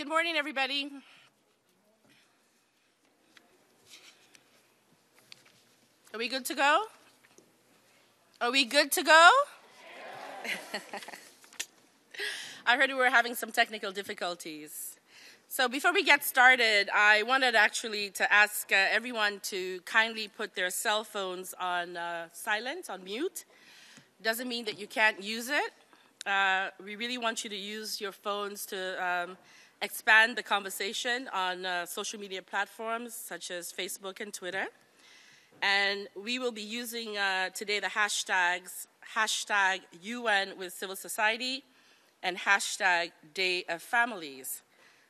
Good morning, everybody. Are we good to go? Are we good to go? I heard we were having some technical difficulties. So before we get started, I wanted actually to ask uh, everyone to kindly put their cell phones on uh, silent, on mute. Doesn't mean that you can't use it. Uh, we really want you to use your phones to um, expand the conversation on uh, social media platforms such as Facebook and Twitter. And we will be using uh, today the hashtags hashtag UN with civil society and hashtag Day of Families.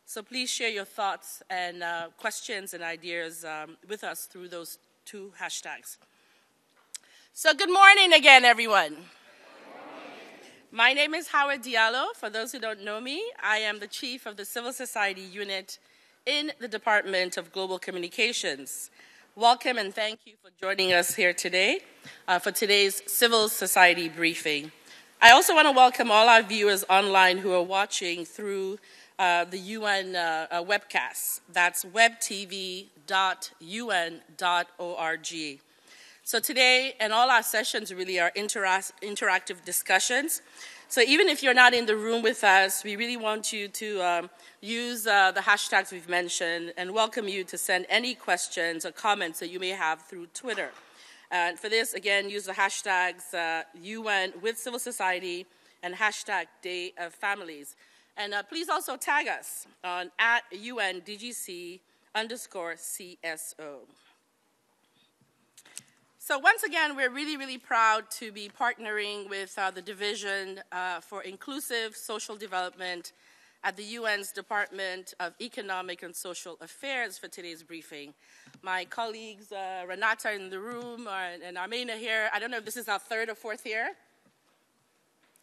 So please share your thoughts and uh, questions and ideas um, with us through those two hashtags. So, good morning again, everyone. My name is Hawa Diallo. For those who don't know me, I am the chief of the Civil Society Unit in the Department of Global Communications. Welcome and thank you for joining us here today uh, for today's Civil Society briefing. I also want to welcome all our viewers online who are watching through uh, the UN uh, uh, webcast. That's webtv.un.org. So today, and all our sessions really are interactive discussions. So even if you're not in the room with us, we really want you to um, use uh, the hashtags we've mentioned and welcome you to send any questions or comments that you may have through Twitter. And for this, again, use the hashtags uh, UN with civil society and hashtag Day of Families. And uh, please also tag us on at UNDGC underscore CSO. So once again, we're really, really proud to be partnering with uh, the Division uh, for Inclusive Social Development at the UN's Department of Economic and Social Affairs for today's briefing. My colleagues, uh, Renata in the room, uh, and Armena here, I don't know if this is our third or fourth year.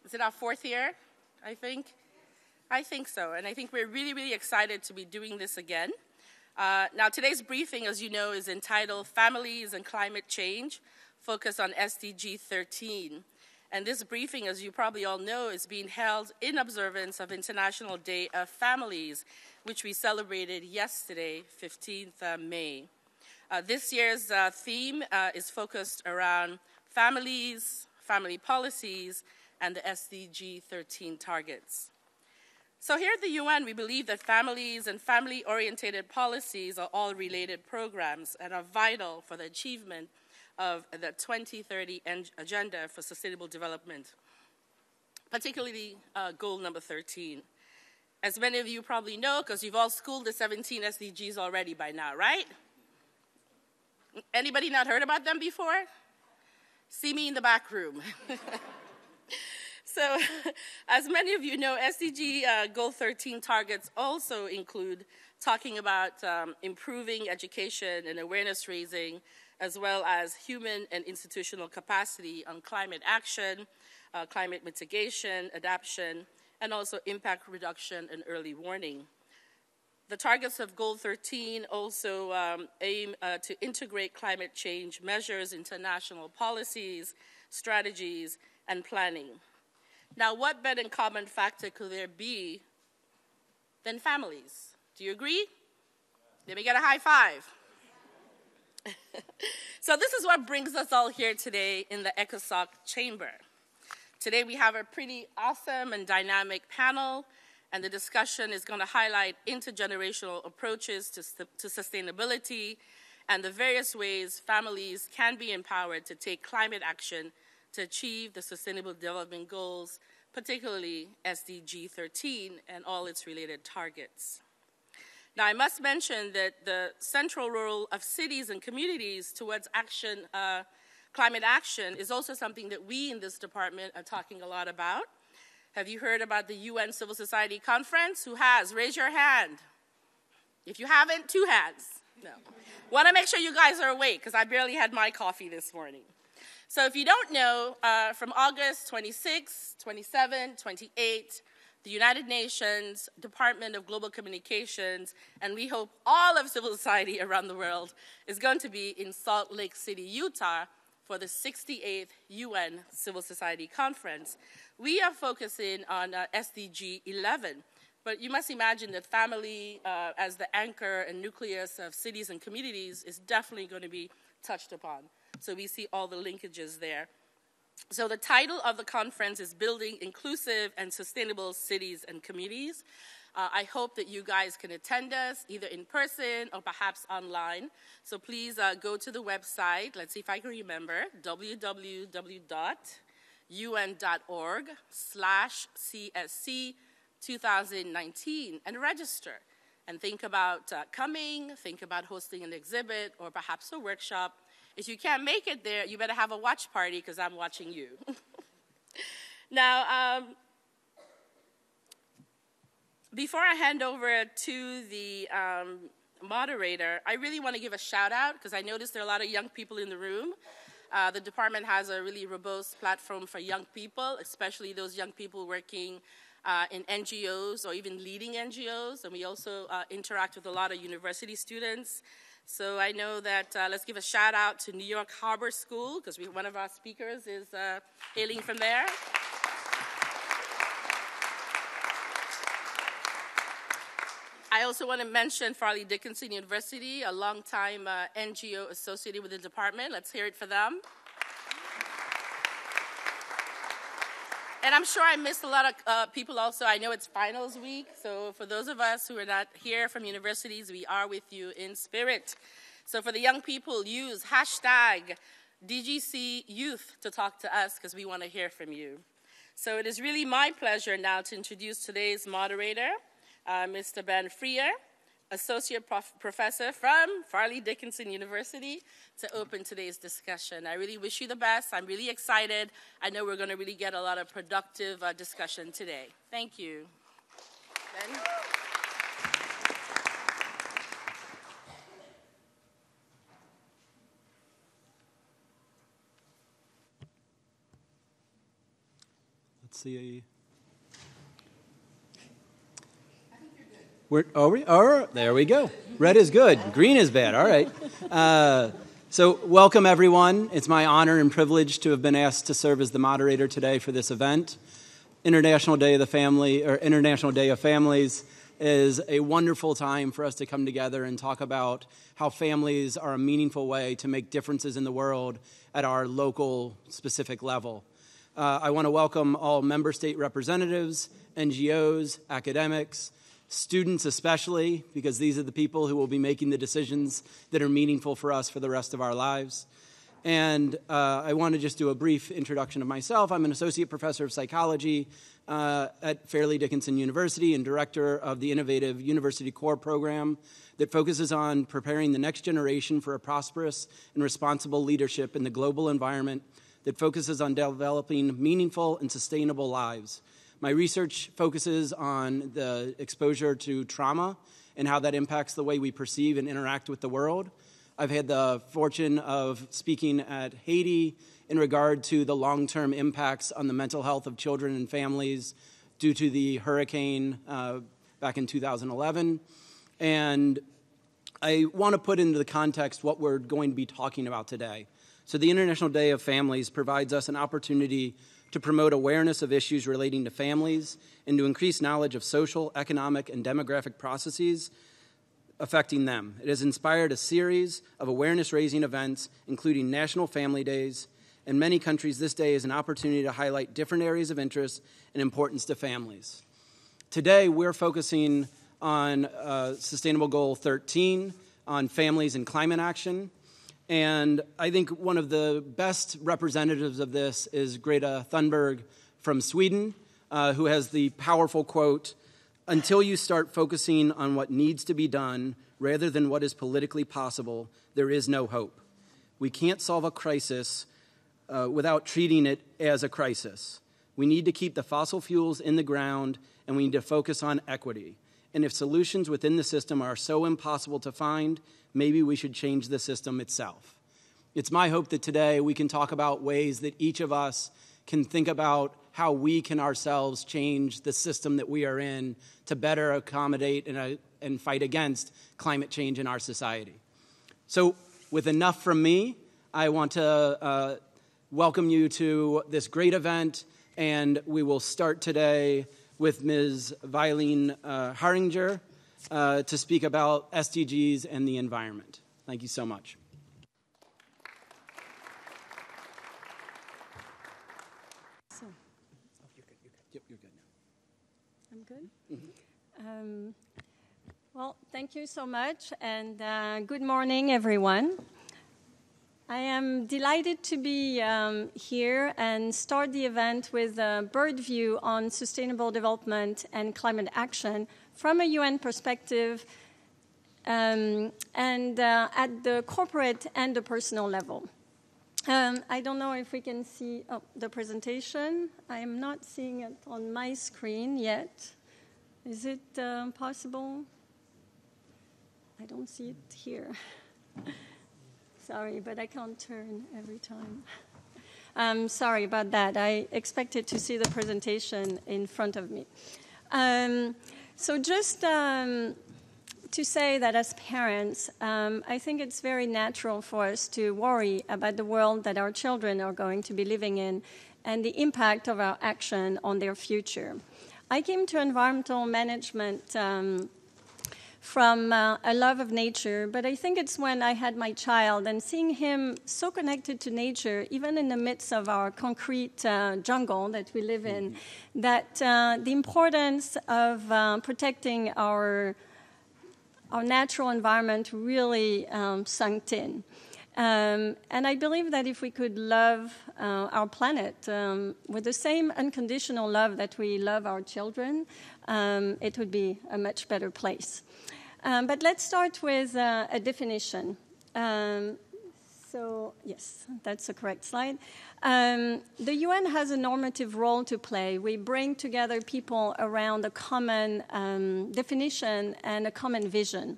Is it our fourth year, I think? I think so, and I think we're really, really excited to be doing this again. Uh, now, today's briefing, as you know, is entitled Families and Climate Change, focused on SDG 13. And this briefing, as you probably all know, is being held in observance of International Day of Families, which we celebrated yesterday, 15th uh, May. Uh, this year's uh, theme uh, is focused around families, family policies, and the SDG 13 targets. So here at the UN, we believe that families and family-oriented policies are all related programs and are vital for the achievement of the 2030 Agenda for Sustainable Development, particularly uh, goal number 13. As many of you probably know, because you've all schooled the 17 SDGs already by now, right? Anybody not heard about them before? See me in the back room. So, as many of you know, SDG uh, Goal 13 targets also include talking about um, improving education and awareness raising, as well as human and institutional capacity on climate action, uh, climate mitigation, adaptation, and also impact reduction and early warning. The targets of Goal 13 also um, aim uh, to integrate climate change measures into national policies, strategies, and planning. Now, what better common factor could there be than families? Do you agree? Let me get a high five. so, this is what brings us all here today in the ECOSOC chamber. Today, we have a pretty awesome and dynamic panel, and the discussion is going to highlight intergenerational approaches to, to sustainability and the various ways families can be empowered to take climate action to achieve the Sustainable Development Goals, particularly SDG 13 and all its related targets. Now, I must mention that the central role of cities and communities towards action, uh, climate action, is also something that we in this department are talking a lot about. Have you heard about the UN Civil Society Conference? Who has? Raise your hand. If you haven't, two hands. No. Want to make sure you guys are awake because I barely had my coffee this morning. So if you don't know, uh, from August 26, 27, 28, the United Nations Department of Global Communications, and we hope all of civil society around the world, is going to be in Salt Lake City, Utah for the 68th UN Civil Society Conference. We are focusing on uh, SDG 11, But you must imagine that family, uh, as the anchor and nucleus of cities and communities, is definitely going to be touched upon. So we see all the linkages there. So the title of the conference is Building Inclusive and Sustainable Cities and Communities. Uh, I hope that you guys can attend us either in person or perhaps online. So please uh, go to the website. Let's see if I can remember www.un.org slash CSC 2019 and register and think about uh, coming, think about hosting an exhibit or perhaps a workshop. If you can't make it there, you better have a watch party because I'm watching you. now, um, before I hand over to the um, moderator, I really want to give a shout out because I noticed there are a lot of young people in the room. Uh, the department has a really robust platform for young people, especially those young people working uh, in NGOs or even leading NGOs. And we also uh, interact with a lot of university students. So I know that uh, let's give a shout out to New York Harbor School because one of our speakers is uh, hailing from there. I also want to mention Fairleigh Dickinson University, a long-time uh, NGO associated with the department. Let's hear it for them. And I'm sure I missed a lot of uh, people also. I know it's finals week, so for those of us who are not here from universities, we are with you in spirit. So for the young people, use hashtag DGC Youth to talk to us because we want to hear from you. So it is really my pleasure now to introduce today's moderator uh, Mr. Ben Freer, Associate Prof- Professor from Fairleigh Dickinson University, to open today's discussion. I really wish you the best. I'm really excited. I know we're going to really get a lot of productive uh, discussion today. Thank you. Ben? Let's see. We're, we, there we go. Red is good. Green is bad. All right. Uh, so, welcome everyone. It's my honor and privilege to have been asked to serve as the moderator today for this event. International Day of the Family, or International Day of Families, is a wonderful time for us to come together and talk about how families are a meaningful way to make differences in the world at our local specific level. Uh, I want to welcome all member state representatives, NGOs, academics, students especially, because these are the people who will be making the decisions that are meaningful for us for the rest of our lives. And uh, I want to just do a brief introduction of myself. I'm an associate professor of psychology uh, at Fairleigh Dickinson University and director of the innovative University Core program that focuses on preparing the next generation for a prosperous and responsible leadership in the global environment that focuses on developing meaningful and sustainable lives. My research focuses on the exposure to trauma and how that impacts the way we perceive and interact with the world. I've had the fortune of speaking at Haiti in regard to the long term impacts on the mental health of children and families due to the hurricane uh, back in 2011. And I want to put into the context what we're going to be talking about today. So, the International Day of Families provides us an opportunity to promote awareness of issues relating to families and to increase knowledge of social, economic, and demographic processes affecting them. It has inspired a series of awareness raising events, including National Family Days. In many countries, this day is an opportunity to highlight different areas of interest and importance to families. Today, we're focusing on uh, Sustainable Goal 13 on families and climate action. And I think one of the best representatives of this is Greta Thunberg from Sweden, uh, who has the powerful quote Until you start focusing on what needs to be done rather than what is politically possible, there is no hope. We can't solve a crisis uh, without treating it as a crisis. We need to keep the fossil fuels in the ground and we need to focus on equity. And if solutions within the system are so impossible to find, maybe we should change the system itself. It's my hope that today we can talk about ways that each of us can think about how we can ourselves change the system that we are in to better accommodate and, uh, and fight against climate change in our society. So, with enough from me, I want to uh, welcome you to this great event, and we will start today with Ms. Eileen uh, Haringer uh, to speak about SDGs and the environment. Thank you so much. So, you're good. You're good. Yep, you're good now. I'm good. Mm-hmm. Um, well, thank you so much, and uh, good morning, everyone. I am delighted to be um, here and start the event with a bird view on sustainable development and climate action from a UN perspective um, and uh, at the corporate and the personal level. Um, I don't know if we can see oh, the presentation. I am not seeing it on my screen yet. Is it uh, possible? I don't see it here. sorry, but I can't turn every time. Um, sorry about that. I expected to see the presentation in front of me. Um, so, just um, to say that as parents, um, I think it's very natural for us to worry about the world that our children are going to be living in and the impact of our action on their future. I came to environmental management um, from uh, a love of nature, but I think it's when I had my child and seeing him so connected to nature, even in the midst of our concrete uh, jungle that we live in, mm-hmm. that uh, the importance of uh, protecting our our natural environment really um, sunk in. Um, and I believe that if we could love uh, our planet um, with the same unconditional love that we love our children, um, it would be a much better place. Um, but let's start with uh, a definition. Um, so, yes, that's the correct slide. Um, the UN has a normative role to play. We bring together people around a common um, definition and a common vision.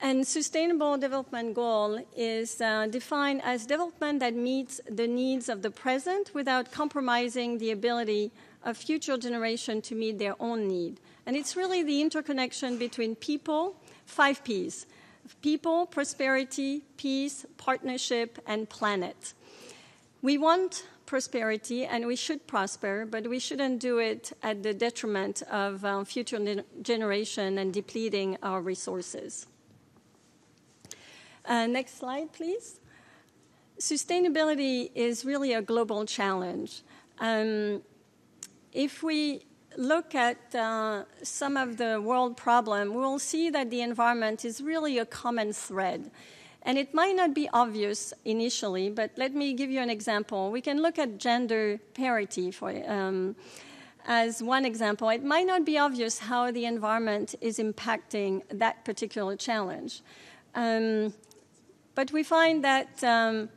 And Sustainable Development Goal is uh, defined as development that meets the needs of the present without compromising the ability of future generations to meet their own need. And it's really the interconnection between people, five P's people, prosperity, peace, partnership, and planet. We want prosperity and we should prosper, but we shouldn't do it at the detriment of um, future generation and depleting our resources. Uh, next slide, please. Sustainability is really a global challenge. Um, if we look at uh, some of the world problem, we will see that the environment is really a common thread. And it might not be obvious initially, but let me give you an example. We can look at gender parity for, um, as one example. It might not be obvious how the environment is impacting that particular challenge. Um, but we find that um,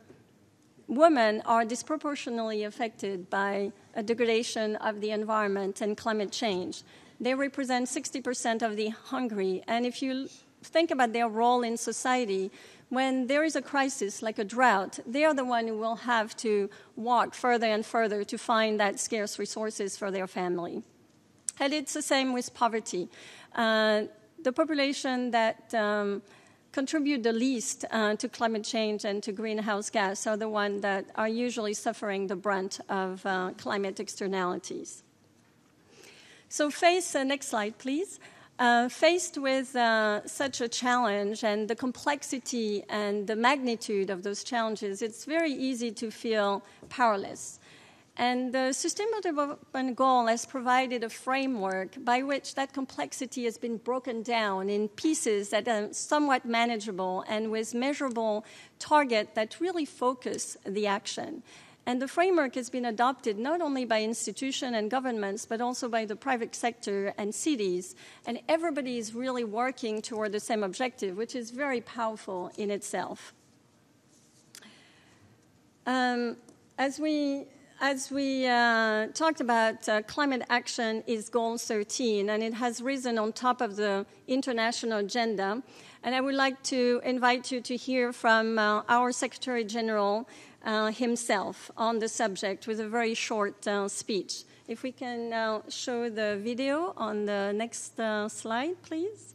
women are disproportionately affected by a degradation of the environment and climate change. They represent 60% of the hungry. And if you think about their role in society, when there is a crisis like a drought, they are the one who will have to walk further and further to find that scarce resources for their family. And it's the same with poverty. Uh, the population that um, contribute the least uh, to climate change and to greenhouse gas are the ones that are usually suffering the brunt of uh, climate externalities. So, face, uh, next slide, please. Uh, faced with uh, such a challenge and the complexity and the magnitude of those challenges, it's very easy to feel powerless. And the Sustainable Development Goal has provided a framework by which that complexity has been broken down in pieces that are somewhat manageable and with measurable target that really focus the action. And the framework has been adopted not only by institutions and governments, but also by the private sector and cities. And everybody is really working toward the same objective, which is very powerful in itself. Um, as we as we uh, talked about, uh, climate action is goal 13, and it has risen on top of the international agenda. And I would like to invite you to hear from uh, our Secretary General, uh, himself on the subject with a very short uh, speech. If we can now show the video on the next uh, slide, please.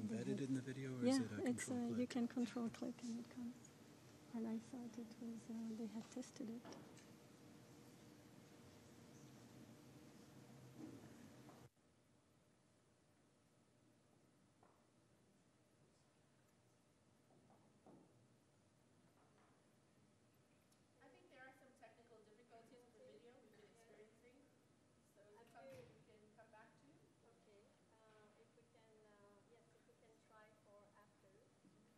Embedded in the video, or yeah, is it a it's, uh, control you click? can control click and it comes. And I thought it was, uh, they had tested it. I think there are some technical difficulties with the video we've been experiencing. So is it something we can come back to? Okay, uh, if we can, uh, yes, if we can try for after.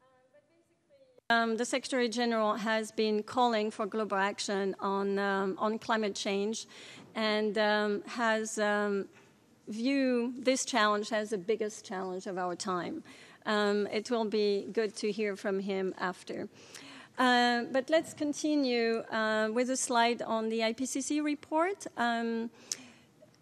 Um, but basically, um, the Secretary General has been calling for global action on um, on climate change, and um, has um, view this challenge as the biggest challenge of our time. Um, it will be good to hear from him after. Uh, but let's continue uh, with a slide on the IPCC report. Um,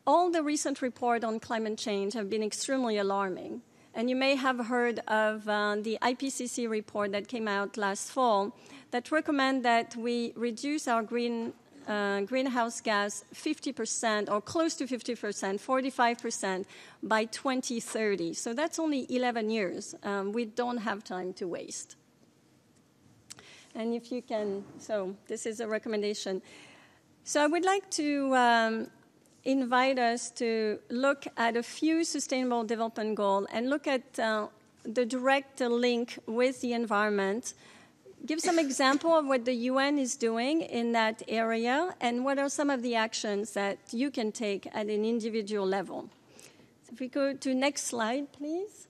all the recent reports on climate change have been extremely alarming. And you may have heard of uh, the IPCC report that came out last fall that recommend that we reduce our green, uh, greenhouse gas 50% or close to 50%, 45% by 2030. So that's only 11 years. Um, we don't have time to waste. And if you can, so this is a recommendation. So I would like to um, invite us to look at a few sustainable development goals and look at uh, the direct link with the environment. Give some example of what the UN is doing in that area and what are some of the actions that you can take at an individual level. So if we go to next slide, please.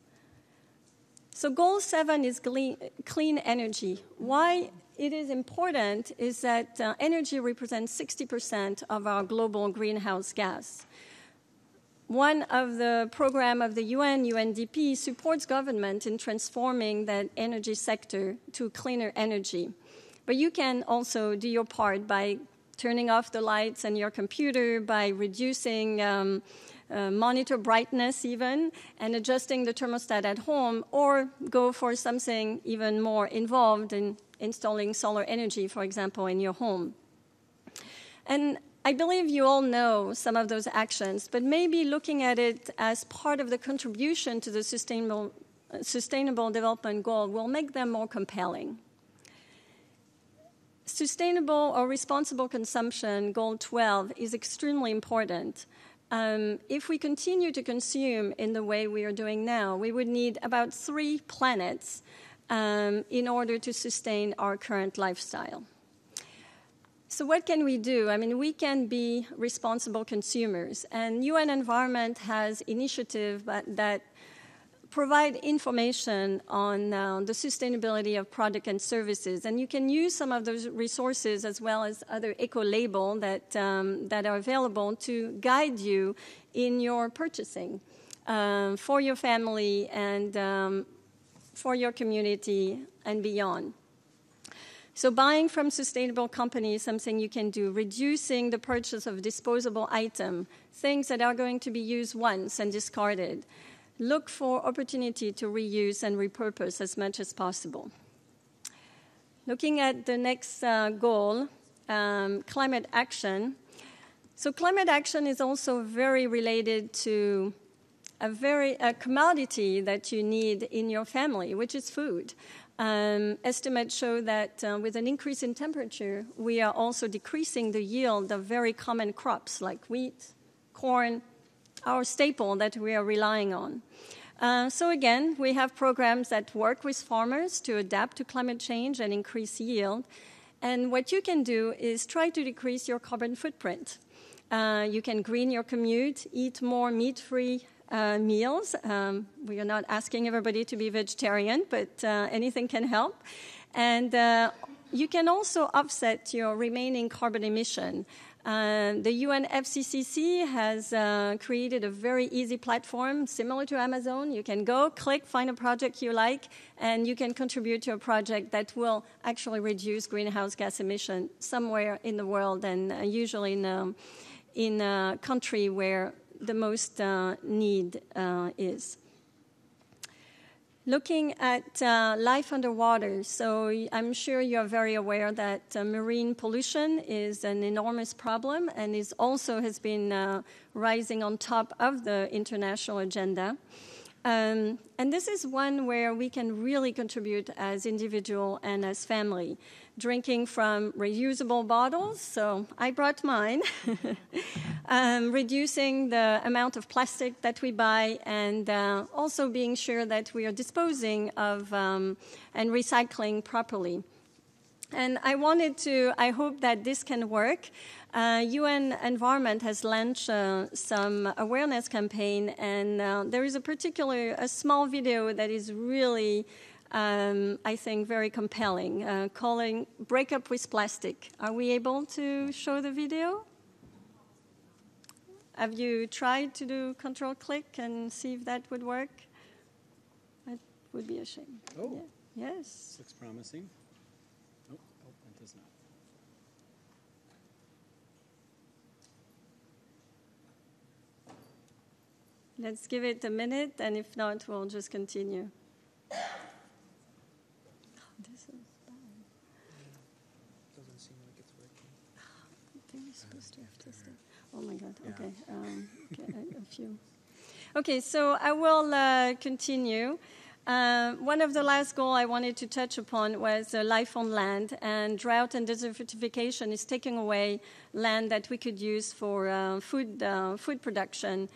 So, goal seven is clean energy. Why it is important is that uh, energy represents 60% of our global greenhouse gas. One of the program of the UN, UNDP, supports government in transforming that energy sector to cleaner energy. But you can also do your part by turning off the lights on your computer, by reducing um, uh, monitor brightness even and adjusting the thermostat at home or go for something even more involved in installing solar energy for example in your home. And i believe you all know some of those actions but maybe looking at it as part of the contribution to the sustainable sustainable development goal will make them more compelling. Sustainable or responsible consumption goal 12 is extremely important. Um, if we continue to consume in the way we are doing now, we would need about three planets um, in order to sustain our current lifestyle. So, what can we do? I mean, we can be responsible consumers, and UN Environment has initiative that provide information on uh, the sustainability of product and services. And you can use some of those resources as well as other eco label that, um, that are available to guide you in your purchasing um, for your family and um, for your community and beyond. So, buying from sustainable companies something you can do. Reducing the purchase of disposable items, things that are going to be used once and discarded look for opportunity to reuse and repurpose as much as possible. Looking at the next uh, goal, um, climate action. So climate action is also very related to a very a commodity that you need in your family, which is food. Um, estimates show that uh, with an increase in temperature, we are also decreasing the yield of very common crops like wheat, corn, our staple that we are relying on. Uh, so again, we have programs that work with farmers to adapt to climate change and increase yield. And what you can do is try to decrease your carbon footprint. Uh, you can green your commute, eat more meat-free uh, meals. Um, we are not asking everybody to be vegetarian, but uh, anything can help. And uh, you can also offset your remaining carbon emission uh, the UNFCCC has uh, created a very easy platform similar to Amazon. You can go, click, find a project you like, and you can contribute to a project that will actually reduce greenhouse gas emission somewhere in the world, and uh, usually in, um, in a country where the most uh, need uh, is. Looking at uh, life underwater, so I'm sure you're very aware that uh, marine pollution is an enormous problem and is also has been uh, rising on top of the international agenda. Um, and this is one where we can really contribute as individual and as family. Drinking from reusable bottles, so I brought mine. um, reducing the amount of plastic that we buy, and uh, also being sure that we are disposing of um, and recycling properly. And I wanted to, I hope that this can work. Uh, UN Environment has launched uh, some awareness campaign, and uh, there is a particular, a small video that is really, um, I think, very compelling, uh, calling "Break Up with Plastic." Are we able to show the video? Have you tried to do Control Click and see if that would work? That would be a shame. Oh, yeah. yes. Looks promising. Oh, oh, that does not. Let's give it a minute, and if not, we'll just continue. Oh, this is bad. Doesn't seem like it's working. I think we're to have. Oh my God. Okay. Um, okay a, a, few. Okay, so I will uh, continue. Uh, one of the last goals I wanted to touch upon was uh, life on land, and drought and desertification is taking away land that we could use for uh, food, uh, food production.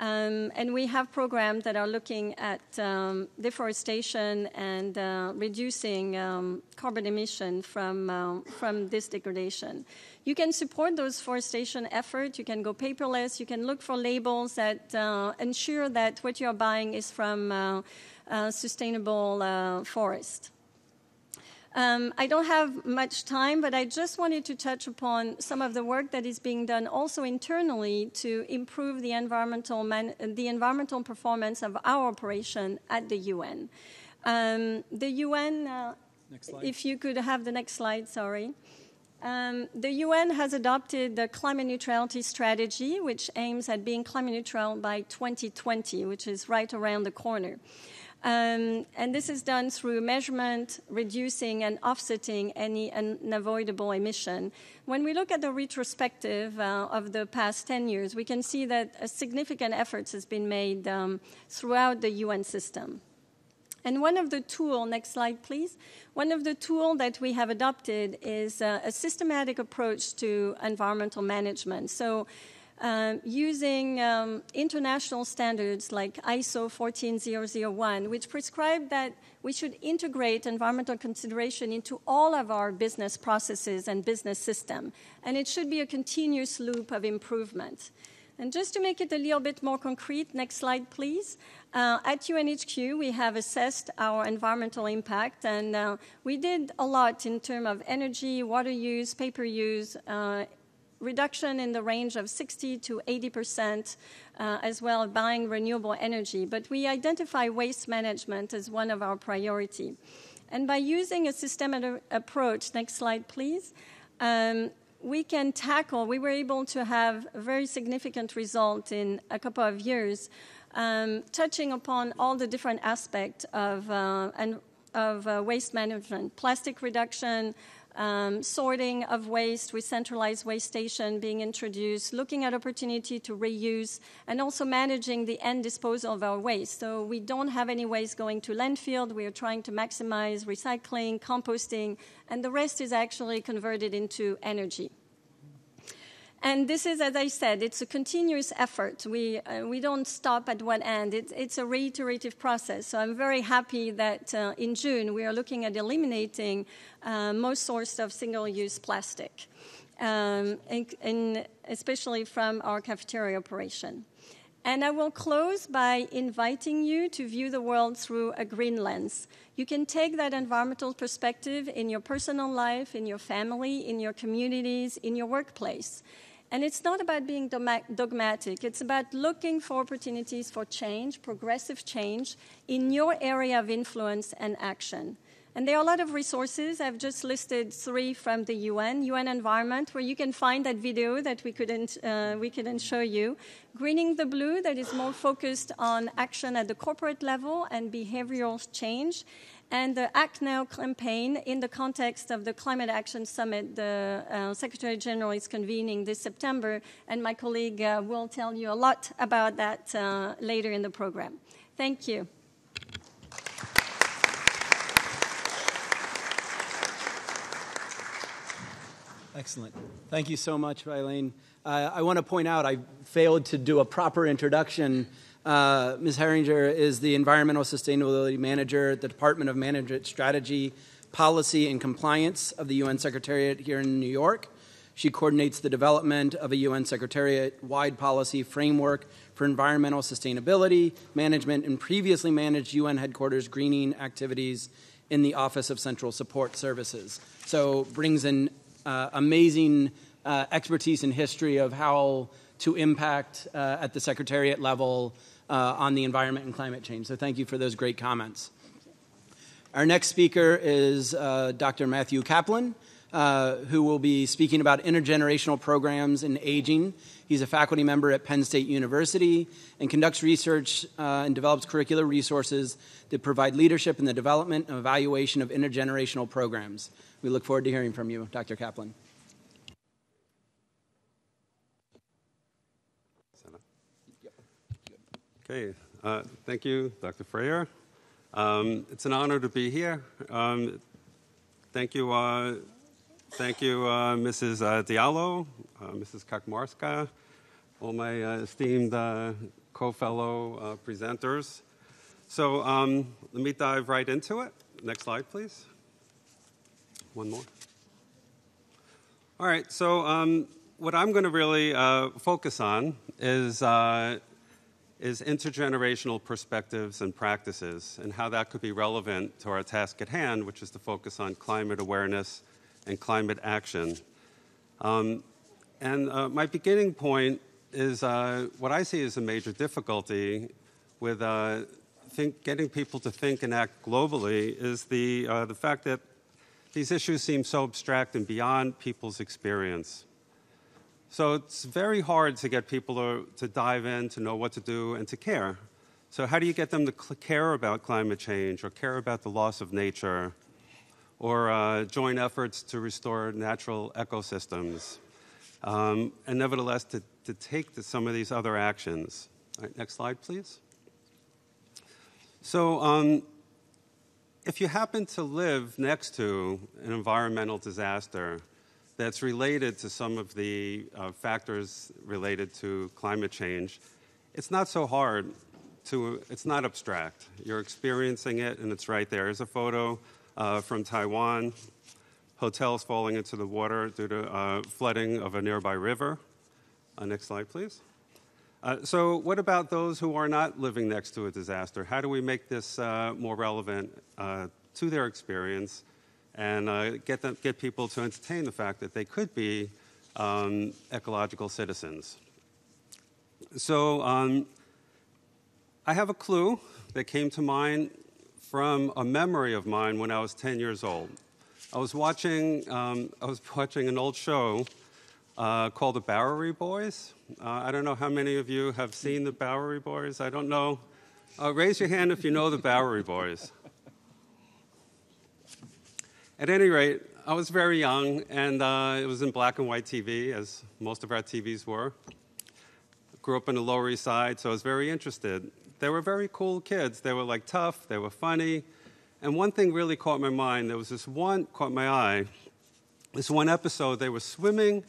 Um, and we have programs that are looking at um, deforestation and uh, reducing um, carbon emission from, uh, from this degradation. You can support those forestation efforts. You can go paperless. You can look for labels that uh, ensure that what you're buying is from uh, sustainable uh, forest. Um, I don't have much time, but I just wanted to touch upon some of the work that is being done also internally to improve the environmental, man- the environmental performance of our operation at the UN. Um, the UN, uh, if you could have the next slide, sorry. Um, the UN has adopted the climate neutrality strategy, which aims at being climate neutral by 2020, which is right around the corner. Um, and this is done through measurement, reducing, and offsetting any unavoidable emission. When we look at the retrospective uh, of the past 10 years, we can see that a significant efforts has been made um, throughout the UN system. And one of the tools, next slide please, one of the tools that we have adopted is uh, a systematic approach to environmental management. So um, using um, international standards like ISO 14001, which prescribe that we should integrate environmental consideration into all of our business processes and business system, and it should be a continuous loop of improvement. And just to make it a little bit more concrete, next slide, please. Uh, at UNHQ, we have assessed our environmental impact, and uh, we did a lot in terms of energy, water use, paper use, uh, reduction in the range of 60 to 80 percent, uh, as well buying renewable energy. But we identify waste management as one of our priority. And by using a systematic approach, next slide, please, um, we can tackle, we were able to have a very significant result in a couple of years, um, touching upon all the different aspects of, uh, and, of uh, waste management, plastic reduction, um, sorting of waste with centralized waste station being introduced, looking at opportunity to reuse, and also managing the end disposal of our waste. So we don't have any waste going to landfill. We are trying to maximize recycling, composting, and the rest is actually converted into energy. And this is, as I said, it's a continuous effort. We, uh, we don't stop at one end. It, it's a reiterative process. So I'm very happy that uh, in June we are looking at eliminating uh, most sources of single-use plastic, um, especially from our cafeteria operation. And I will close by inviting you to view the world through a green lens. You can take that environmental perspective in your personal life, in your family, in your communities, in your workplace. And it's not about being dogmatic, it's about looking for opportunities for change, progressive change, in your area of influence and action. And there are a lot of resources. I've just listed three from the UN, UN Environment, where you can find that video that we couldn't, uh, we couldn't show you. Greening the Blue, that is more focused on action at the corporate level and behavioral change and the Act Now campaign in the context of the Climate Action Summit the uh, Secretary General is convening this September, and my colleague uh, will tell you a lot about that uh, later in the program. Thank you. Excellent. Thank you so much, Eileen. Uh, I want to point out I failed to do a proper introduction. Uh, Ms. Herringer is the Environmental Sustainability Manager at the Department of Management Strategy, Policy, and Compliance of the UN Secretariat here in New York. She coordinates the development of a UN Secretariat wide policy framework for environmental sustainability management and previously managed UN headquarters greening activities in the Office of Central Support Services. So, brings in uh, amazing uh, expertise and history of how to impact uh, at the secretariat level uh, on the environment and climate change. So, thank you for those great comments. Our next speaker is uh, Dr. Matthew Kaplan. Uh, who will be speaking about intergenerational programs in aging. He's a faculty member at Penn State University and conducts research uh, and develops curricular resources that provide leadership in the development and evaluation of intergenerational programs. We look forward to hearing from you, Dr. Kaplan. Okay, uh, thank you, Dr. Freer. Um, it's an honor to be here. Um, thank you, uh, thank you, uh, Mrs. Uh, Diallo, uh, Mrs. Kaczmarska, all my uh, esteemed co-fellow presenters. So um, let me dive right into it. Next slide, please. One more. All right, so um, what I'm going to really focus on is, is intergenerational perspectives and practices and how that could be relevant to our task at hand, which is to focus on climate awareness and climate action. Um, and uh, my beginning point is uh, what I see as a major difficulty with uh, think, getting people to think and act globally is the, uh, the fact that these issues seem so abstract and beyond people's experience. So it's very hard to get people to, to dive in, to know what to do, and to care. So, how do you get them to care about climate change or care about the loss of nature or uh, join efforts to restore natural ecosystems? Um, and nevertheless, to, to take some of these other actions. next slide, please. So, um, if you happen to live next to an environmental disaster that's related to some of the uh, factors related to climate change, it's not so hard to, it's not abstract. You're experiencing it and it's right there. Here's a photo uh, from Taiwan hotels falling into the water due to uh, flooding of a nearby river. Uh, next slide, please. Uh, so, what about those who are not living next to a disaster? How do we make this uh, more relevant to their experience and uh, get, them, get people to entertain the fact that they could be um, ecological citizens? So, um, I have a clue that came to mind from a memory of mine when I was 10 years old. I was watching, um, I was watching an old show uh, called The Bowery Boys. Uh, I don't know how many of you have seen The Bowery Boys. I don't know. Uh, raise your hand if you know The Bowery Boys. At any rate, I was very young, and uh, it was in black and white TV, as most of our TVs were. Grew up in the Lower East Side, so I was very interested. They were very cool kids. They were like tough, they were funny. And one thing really caught my mind. There was this one caught my eye. This one episode, they were swimming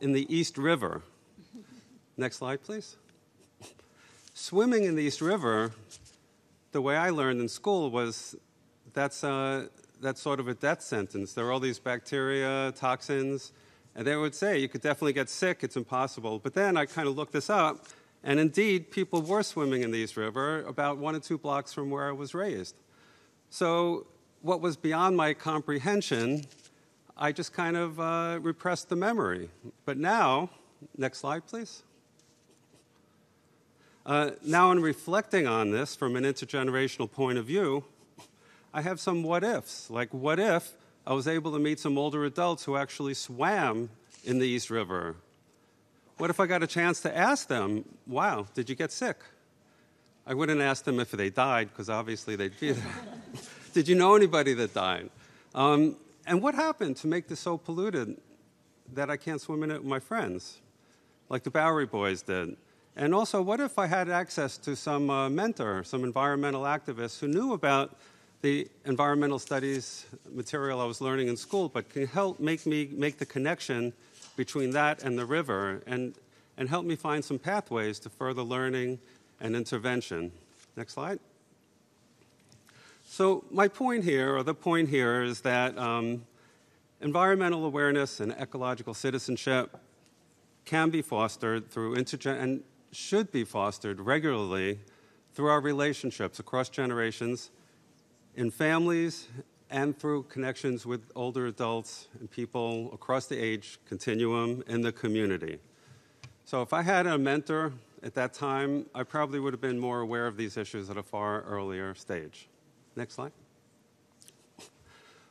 in the East River. Next slide, please. Swimming in the East River, the way I learned in school was that's, uh, that's sort of a death sentence. There are all these bacteria, toxins, and they would say you could definitely get sick, it's impossible. But then I kind of looked this up, and indeed, people were swimming in the East River about one or two blocks from where I was raised. So, what was beyond my comprehension I just kind of uh, repressed the memory. But now, next slide, please. Uh, now, in reflecting on this from an intergenerational point of view, I have some what ifs. Like, what if I was able to meet some older adults who actually swam in the East River? What if I got a chance to ask them, wow, did you get sick? I wouldn't ask them if they died, because obviously they'd be there. did you know anybody that died? Um, and what happened to make this so polluted that I can't swim in it with my friends, like the Bowery Boys did? And also, what if I had access to some uh, mentor, some environmental activist who knew about the environmental studies material I was learning in school, but can help make me make the connection between that and the river and, and help me find some pathways to further learning and intervention. Next slide. So, my point here, or the point here, is that um, environmental awareness and ecological citizenship can be fostered through intergen- and should be fostered regularly through our relationships across generations, in families, and through connections with older adults and people across the age continuum in the community. So, if I had a mentor at that time, I probably would have been more aware of these issues at a far earlier stage. Next slide.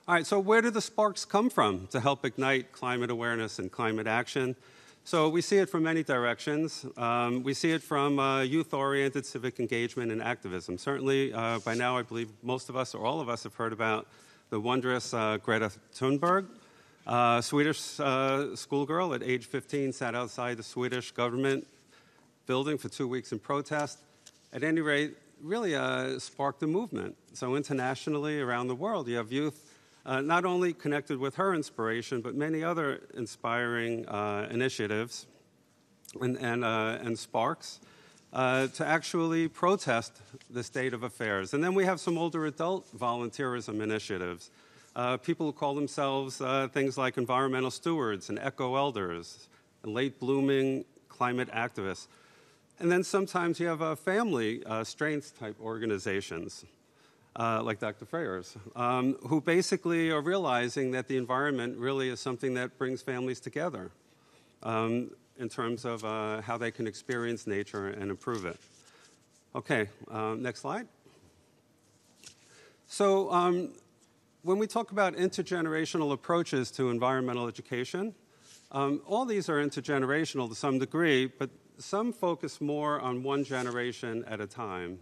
All right, so where do the sparks come from to help ignite climate awareness and climate action? So we see it from many directions. Um, we see it from uh, youth oriented civic engagement and activism. Certainly, uh, by now, I believe most of us or all of us have heard about the wondrous uh, Greta Thunberg. Uh, Swedish uh, schoolgirl at age 15 sat outside the Swedish government building for two weeks in protest. At any rate, really uh, sparked a movement. So, internationally, around the world, you have youth uh, not only connected with her inspiration, but many other inspiring uh, initiatives and, and, uh, and sparks uh, to actually protest the state of affairs. And then we have some older adult volunteerism initiatives. Uh, people who call themselves uh, things like environmental stewards and eco elders, and late blooming climate activists. And then sometimes you have family strength type organizations uh, like Dr. Freer's, um, who basically are realizing that the environment really is something that brings families together um, in terms of uh, how they can experience nature and improve it. Okay, um, next slide. So, um, when we talk about intergenerational approaches to environmental education, um, all these are intergenerational to some degree, but some focus more on one generation at a time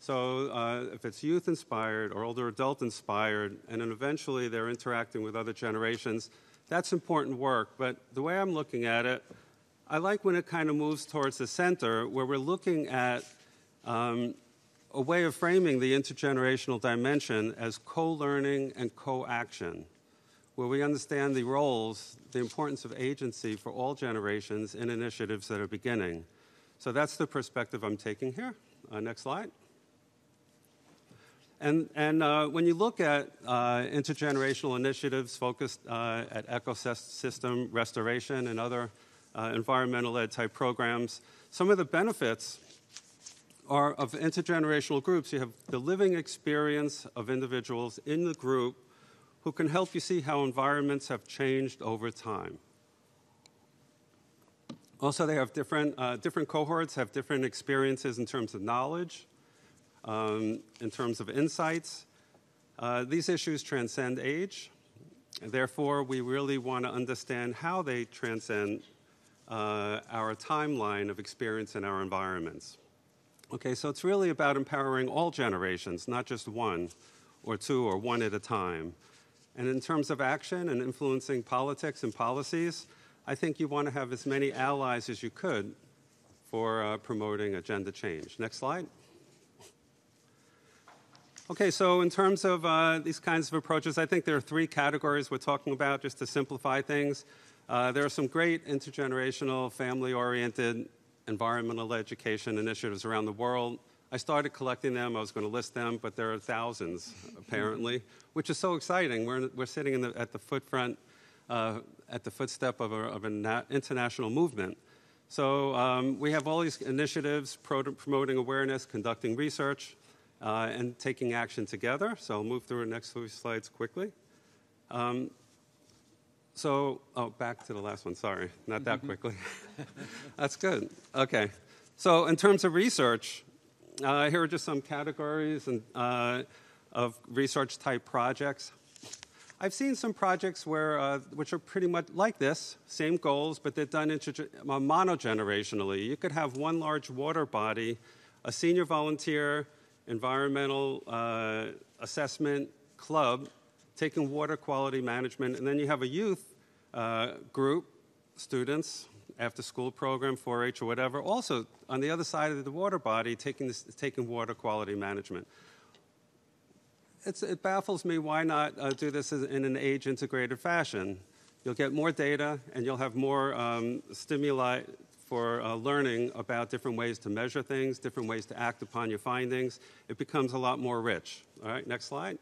so uh, if it's youth inspired or older adult inspired, and then eventually they're interacting with other generations, that's important work. But the way I'm looking at it, I like when it kind of moves towards the center, where we're looking at um, a way of framing the intergenerational dimension as co learning and co action, where we understand the roles, the importance of agency for all generations in initiatives that are beginning. So that's the perspective I'm taking here. Uh, next slide. And, and uh, when you look at uh, intergenerational initiatives focused uh, at ecosystem restoration and other uh, environmental ed type programs, some of the benefits are of intergenerational groups. You have the living experience of individuals in the group who can help you see how environments have changed over time. Also, they have different, uh, different cohorts have different experiences in terms of knowledge um, in terms of insights. Uh, these issues transcend age. Therefore, we really want to understand how they transcend uh, our timeline of experience in our environments. Okay, so it's really about empowering all generations, not just one or two or one at a time. And in terms of action and influencing politics and policies, I think you want to have as many allies as you could for uh, promoting agenda change. Next slide. Okay, so in terms of uh, these kinds of approaches, I think there are three categories we're talking about just to simplify things. Uh, there are some great intergenerational, family oriented environmental education initiatives around the world. I started collecting them, I was going to list them, but there are thousands apparently, which is so exciting. We're, we're sitting the, at the footfront, uh, at the footstep of, a, of an international movement. So um, we have all these initiatives pro- promoting awareness, conducting research, uh, and taking action together. So I'll move through the next few slides quickly. Um, so, oh, back to the last one. Sorry, not that quickly. That's good. Okay. So, in terms of research, uh, here are just some categories and, uh, of research type projects. I've seen some projects where, uh, which are pretty much like this, same goals, but they're done inter- monogenerationally. You could have one large water body, a senior volunteer, environmental uh, assessment club taking water quality management, and then you have a youth uh, group, students, after school program, 4 H or whatever. Also, on the other side of the water body, taking, this, taking water quality management. It's, it baffles me why not uh, do this in an age integrated fashion. You'll get more data and you'll have more um, stimuli for uh, learning about different ways to measure things, different ways to act upon your findings. It becomes a lot more rich. All right, next slide.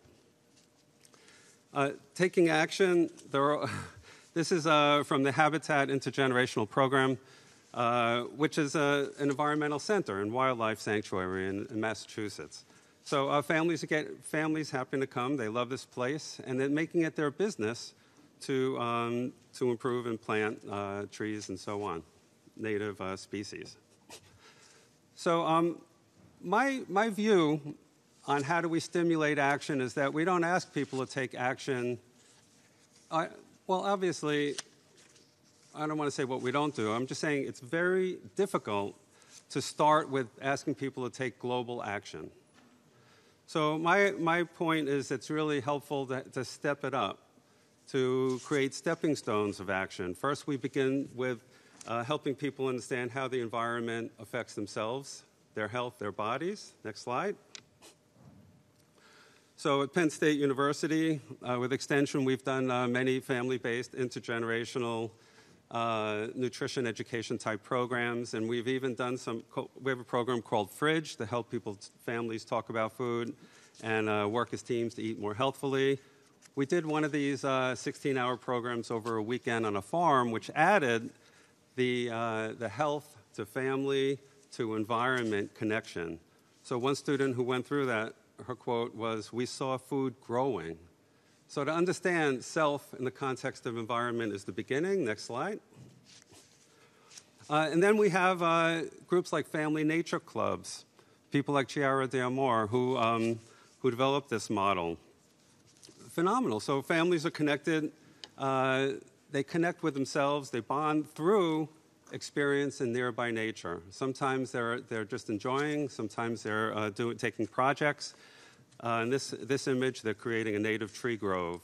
Uh, taking action, are, this is uh, from the Habitat Intergenerational Program, uh, which is a, an environmental center and wildlife sanctuary in, in Massachusetts. So uh, families get families happen to come. They love this place, and they're making it their business to um, to improve and plant uh, trees and so on, native uh, species. So um, my my view on how do we stimulate action is that we don't ask people to take action. I, well, obviously, I don't want to say what we don't do. I'm just saying it's very difficult to start with asking people to take global action. So my, my point is it's really helpful to, to step it up, to create stepping stones of action. First, we begin with uh, helping people understand how the environment affects themselves, their health, their bodies. Next slide. So at Penn State University, uh, with Extension, we've done uh, many family-based intergenerational uh, nutrition education type programs, and we've even done some. We have a program called Fridge to help people, families talk about food and uh, work as teams to eat more healthfully. We did one of these 16-hour uh, programs over a weekend on a farm, which added the uh, the health to family to environment connection. So one student who went through that her quote was, We saw food growing. So, to understand self in the context of environment is the beginning. Next slide. Uh, and then we have uh, groups like family nature clubs, people like Chiara D'Amore who, um, who developed this model. Phenomenal. So, families are connected, uh, they connect with themselves, they bond through experience and nearby nature. Sometimes they're, they're just enjoying, sometimes they're uh, doing, taking projects. Uh, in this, this image, they're creating a native tree grove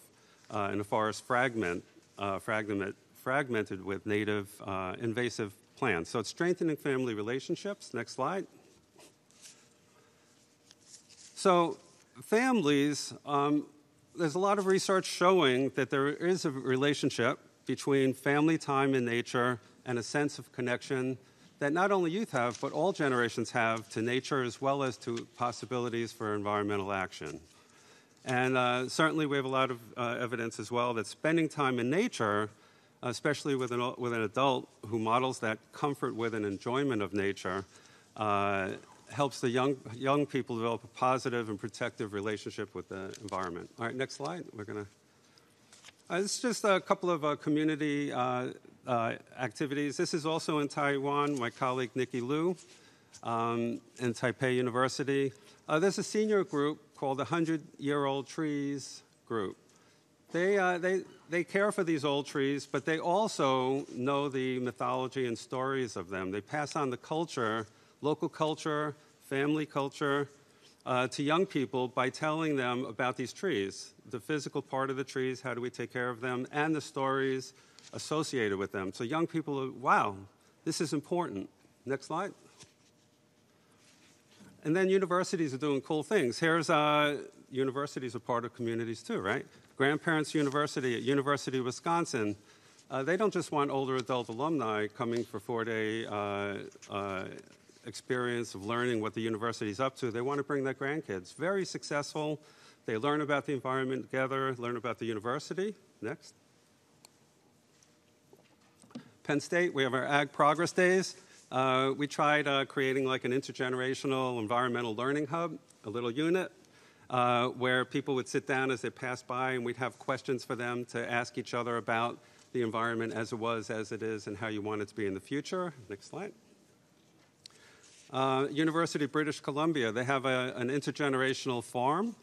uh, in a forest fragment, uh, fragment, fragmented with native uh, invasive plants. So it's strengthening family relationships. Next slide. So, families, um, there's a lot of research showing that there is a relationship between family time in nature and a sense of connection that not only youth have, but all generations have to nature as well as to possibilities for environmental action. And uh, certainly, we have a lot of uh, evidence as well that spending time in nature, especially with an, with an adult who models that comfort with and enjoyment of nature, uh, helps the young, young people develop a positive and protective relationship with the environment. All right, next slide. We're going to. Uh, it's just a couple of uh, community uh, activities. This is also in Taiwan, my colleague Nikki Liu um, in Taipei University. There's a senior group called the 100 Year Old Trees Group. They, uh, they, they care for these old trees, but they also know the mythology and stories of them. They pass on the culture, local culture, family culture, uh, to young people by telling them about these trees the physical part of the trees, how do we take care of them, and the stories associated with them. So young people are, wow, this is important. Next slide. And then universities are doing cool things. Here's uh, universities are part of communities too, right? Grandparents University at University of Wisconsin. Uh, they don't just want older adult alumni coming for four-day uh, uh, experience of learning what the university is up to. They want to bring their grandkids. Very successful. They learn about the environment together, learn about the university. Next. Penn State, we have our Ag Progress Days. Uh, we tried uh, creating like an intergenerational environmental learning hub, a little unit, uh, where people would sit down as they passed by and we'd have questions for them to ask each other about the environment as it was, as it is, and how you want it to be in the future. Next slide. Uh, University of British Columbia, they have a, an intergenerational farm.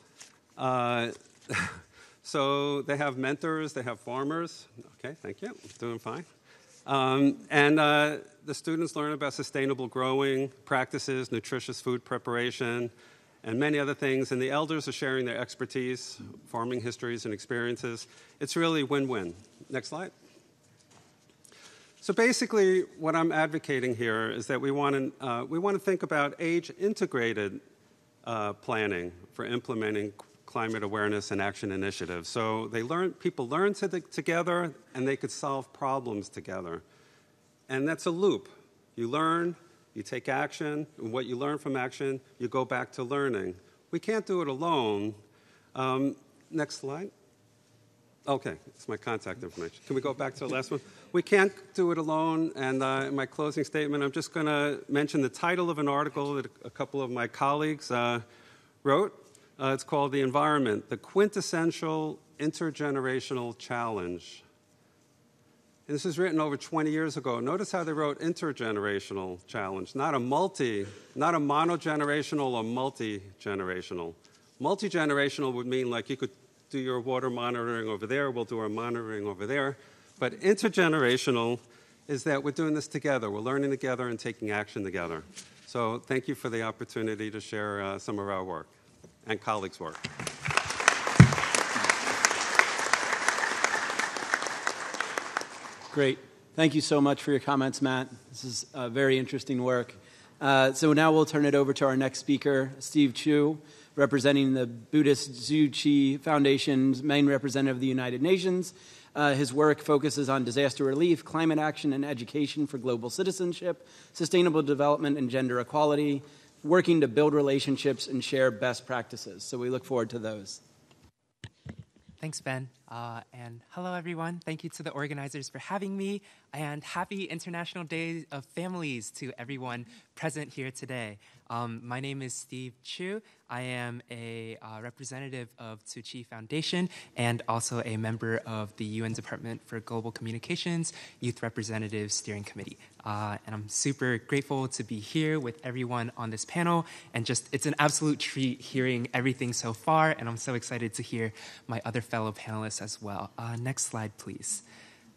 Uh, so they have mentors, they have farmers. Okay, thank you. Doing fine. Um, and uh, the students learn about sustainable growing practices, nutritious food preparation, and many other things. And the elders are sharing their expertise, farming histories, and experiences. It's really win win. Next slide. So basically, what I'm advocating here is that we want to, uh, we want to think about age integrated uh, planning for implementing climate awareness and action initiatives. So they learn, people learn to the, together and they could solve problems together. And that's a loop. You learn, you take action, and what you learn from action, you go back to learning. We can't do it alone. Um, next slide. Okay, it's my contact information. Can we go back to the last one? We can't do it alone, and uh, in my closing statement, I'm just going to mention the title of an article that a couple of my colleagues uh, wrote. Uh, it's called The Environment The Quintessential Intergenerational Challenge. And this was written over 20 years ago. Notice how they wrote intergenerational challenge, not a multi, not a monogenerational or multi generational. Multi generational would mean like you could do your water monitoring over there, we'll do our monitoring over there. But intergenerational is that we're doing this together, we're learning together and taking action together. So thank you for the opportunity to share uh, some of our work and colleagues' work. Great. Thank you so much for your comments, Matt. This is uh, very interesting work. Uh, so now we'll turn it over to our next speaker, Steve Chu representing the Buddhist Tzu Chi Foundation's main representative of the United Nations. Uh, his work focuses on disaster relief, climate action, and education for global citizenship, sustainable development, and gender equality, working to build relationships and share best practices. So we look forward to those. Thanks, Ben. Uh, and hello, everyone. Thank you to the organizers for having me, and happy International Day of Families to everyone present here today. Um, my name is Steve Chu. I am a uh, representative of Tzu Chi Foundation and also a member of the UN Department for Global Communications Youth Representative Steering Committee. Uh, and I'm super grateful to be here with everyone on this panel. And just, it's an absolute treat hearing everything so far. And I'm so excited to hear my other fellow panelists as well. Uh, next slide, please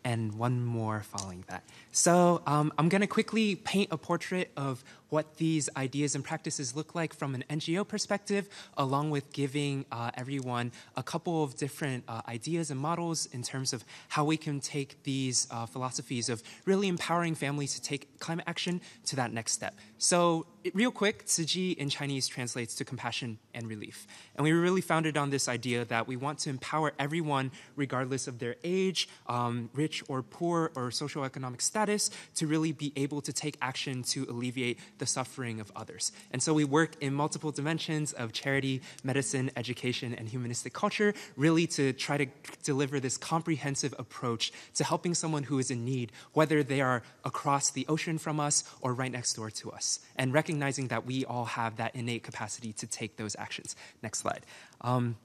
and one more following that. So um, I'm going to quickly paint a portrait of what these ideas and practices look like from an NGO perspective, along with giving uh, everyone a couple of different uh, ideas and models in terms of how we can take these uh, philosophies of really empowering families to take climate action to that next step. So, real quick, Chi in Chinese translates to compassion and relief. And we were really founded on this idea that we want to empower everyone, regardless of their age, um, rich or poor, or socioeconomic status, to really be able to take action to alleviate the suffering of others. And so we work in multiple dimensions of charity, medicine, education, and humanistic culture, really to try to deliver this comprehensive approach to helping someone who is in need, whether they are across the ocean from us or right next door to us, and recognizing that we all have that innate capacity to take those actions. Next slide. Um,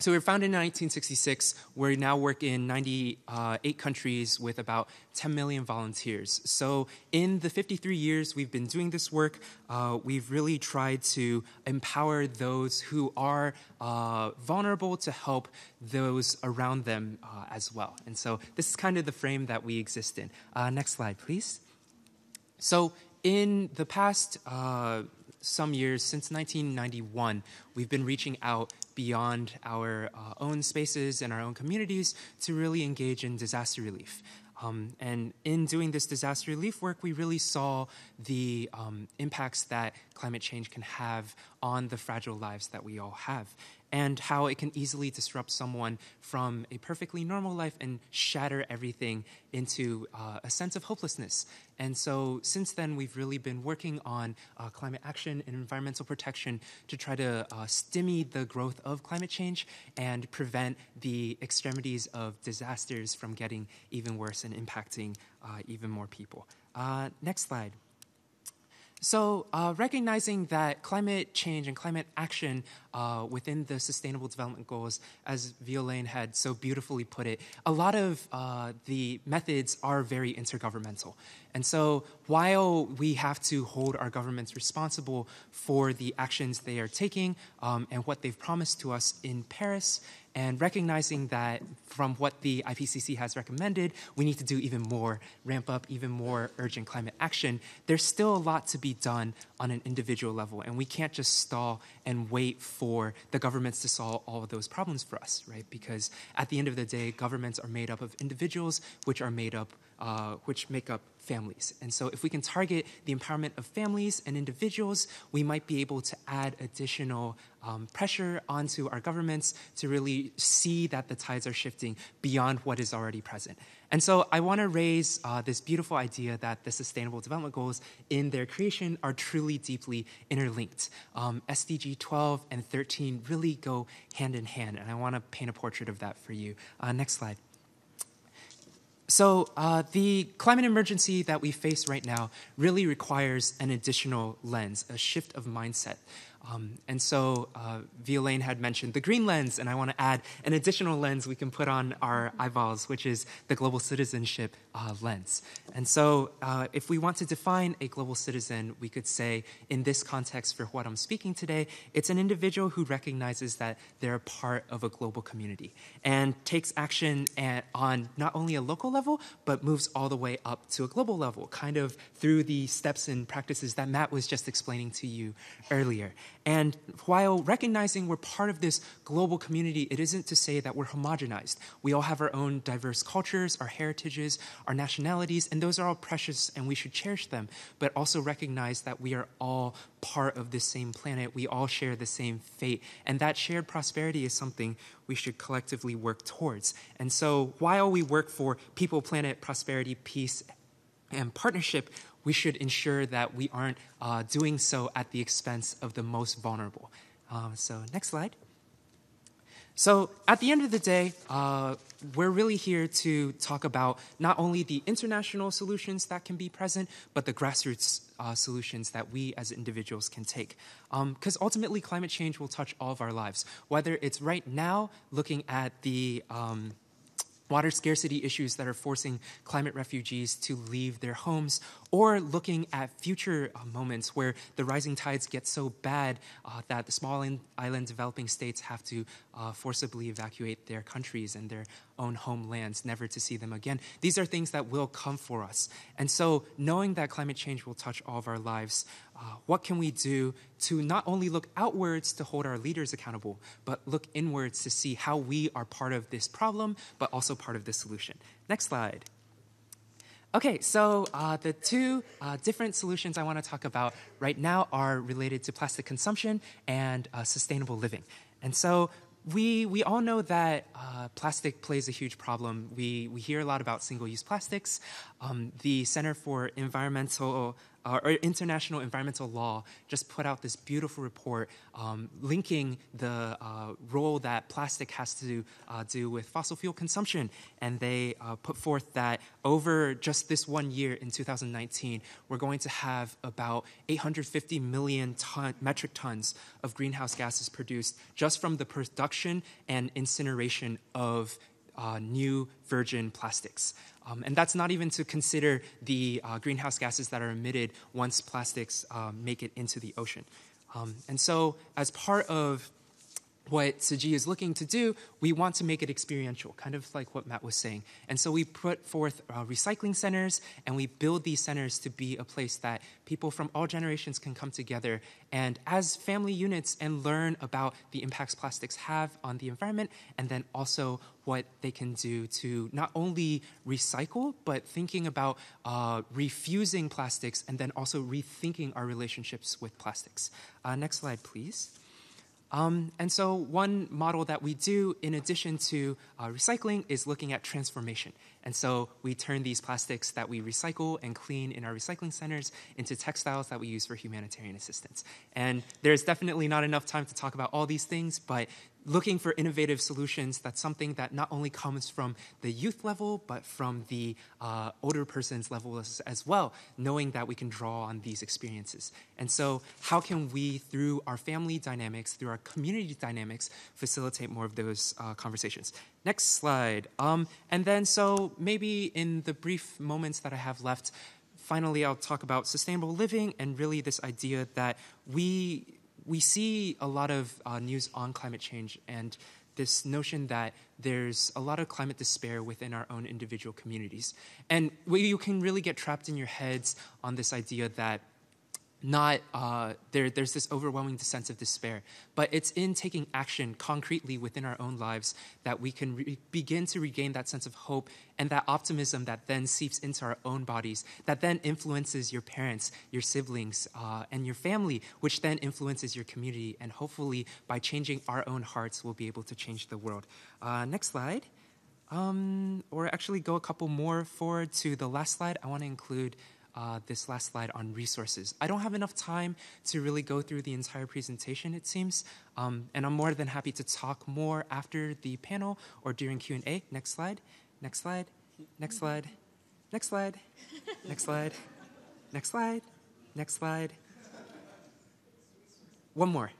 so we were founded in 1966. We now work in 98 countries with about 10 million volunteers. So in the 53 years we've been doing this work, uh, we've really tried to empower those who are uh, vulnerable to help those around them uh, as well. And so this is kind of the frame that we exist in. Uh, next slide, please. So in the past uh, some years, since 1991, we've been reaching out beyond our uh, own spaces and our own communities to really engage in disaster relief. Um, and in doing this disaster relief work, we really saw the um, impacts that climate change can have on the fragile lives that we all have and how it can easily disrupt someone from a perfectly normal life and shatter everything into uh, a sense of hopelessness. And so, since then, we've really been working on uh, climate action and environmental protection to try to uh, the growth of climate change and prevent the extremities of disasters from getting even worse and impacting uh, even more people. Uh, next slide. So, uh, recognizing that climate change and climate action uh, within the Sustainable Development Goals, as Violaine had so beautifully put it, a lot of uh, the methods are very intergovernmental. And so, while we have to hold our governments responsible for the actions they are taking um, and what they've promised to us in Paris and recognizing that from what the IPCC has recommended, we need to do even more, ramp up even more urgent climate action. There's still a lot to be done on an individual level, and we can't just stall and wait for the governments to solve all of those problems for us, right? Because at the end of the day, governments are made up of individuals, which are made up uh, which make up families. And so, if we can target the empowerment of families and individuals, we might be able to add additional um, pressure onto our governments to really see that the tides are shifting beyond what is already present. And so, I want to raise uh, this beautiful idea that the Sustainable Development Goals in their creation are truly deeply interlinked. Um, SDG 12 and 13 really go hand in hand, and I want to paint a portrait of that for you. Uh, next slide. So, uh, the climate emergency that we face right now really requires an additional lens, a shift of mindset. Um, and so, uh, Violaine had mentioned the green lens, and I want to add an additional lens we can put on our eyeballs, which is the global citizenship uh, lens. And so, uh, if we want to define a global citizen, we could say, in this context for what I'm speaking today, it's an individual who recognizes that they're a part of a global community and takes action at, on not only a local level, but moves all the way up to a global level, kind of through the steps and practices that Matt was just explaining to you earlier. And while recognizing we're part of this global community, it isn't to say that we're homogenized. We all have our own diverse cultures, our heritages, our nationalities, and those are all precious and we should cherish them, but also recognize that we are all part of the same planet. We all share the same fate. And that shared prosperity is something we should collectively work towards. And so while we work for people, planet, prosperity, peace, and partnership, we should ensure that we aren't uh, doing so at the expense of the most vulnerable. Um, so, next slide. So, at the end of the day, uh, we're really here to talk about not only the international solutions that can be present, but the grassroots uh, solutions that we as individuals can take. Because um, ultimately, climate change will touch all of our lives, whether it's right now looking at the um, water scarcity issues that are forcing climate refugees to leave their homes, or looking at future uh, moments where the rising tides get so bad uh, that the small island developing states have to uh, forcibly evacuate their countries and their own homelands, never to see them again. These are things that will come for us. And so, knowing that climate change will touch all of our lives, uh, what can we do to not only look outwards to hold our leaders accountable, but look inwards to see how we are part of this problem, but also part of the solution? Next slide. Okay, so uh, the two uh, different solutions I want to talk about right now are related to plastic consumption and uh, sustainable living. And so we, we all know that uh, plastic plays a huge problem. We, we hear a lot about single use plastics. Um, the Center for Environmental uh, or International Environmental Law just put out this beautiful report um, linking the uh, role that plastic has to uh, do with fossil fuel consumption. And they uh, put forth that over just this one year in 2019, we're going to have about 850 million ton, metric tons of greenhouse gases produced just from the production and incineration of uh, new virgin plastics. Um, and that's not even to consider the uh, greenhouse gases that are emitted once plastics uh, make it into the ocean. Um, and so, as part of what Tzu is looking to do, we want to make it experiential, kind of like what Matt was saying. And so we put forth uh, recycling centers and we build these centers to be a place that people from all generations can come together and as family units and learn about the impacts plastics have on the environment and then also what they can do to not only recycle, but thinking about uh, refusing plastics and then also rethinking our relationships with plastics. Uh, next slide, please. Um, and so, one model that we do in addition to uh, recycling is looking at transformation. And so, we turn these plastics that we recycle and clean in our recycling centers into textiles that we use for humanitarian assistance. And there's definitely not enough time to talk about all these things, but looking for innovative solutions, that's something that not only comes from the youth level, but from the uh, older person's level as, as, well, knowing that we can draw on these experiences. And so, how can we, through our family dynamics, through our community dynamics, facilitate more of those uh, conversations? Next slide. Um, and then, so maybe in the brief moments that I have left, finally, I'll talk about sustainable living and really this idea that we we see a lot of uh, news on climate change, and this notion that there's a lot of climate despair within our own individual communities. And you can really get trapped in your heads on this idea that not uh, there, there's this overwhelming sense of despair but it's in taking action concretely within our own lives that we can re- begin to regain that sense of hope and that optimism that then seeps into our own bodies that then influences your parents your siblings uh, and your family which then influences your community. And hopefully by changing our own hearts we'll be able to change the world. Uh, next slide. Um, or actually go a couple more forward to the last slide. I want to include uh, this last slide on resources. I don't have enough time to really go through the entire presentation, it seems, um, and I'm more than happy to talk more after the panel or during Q&A. Next slide, next slide, next slide, next slide, next slide, next slide, next slide. One more.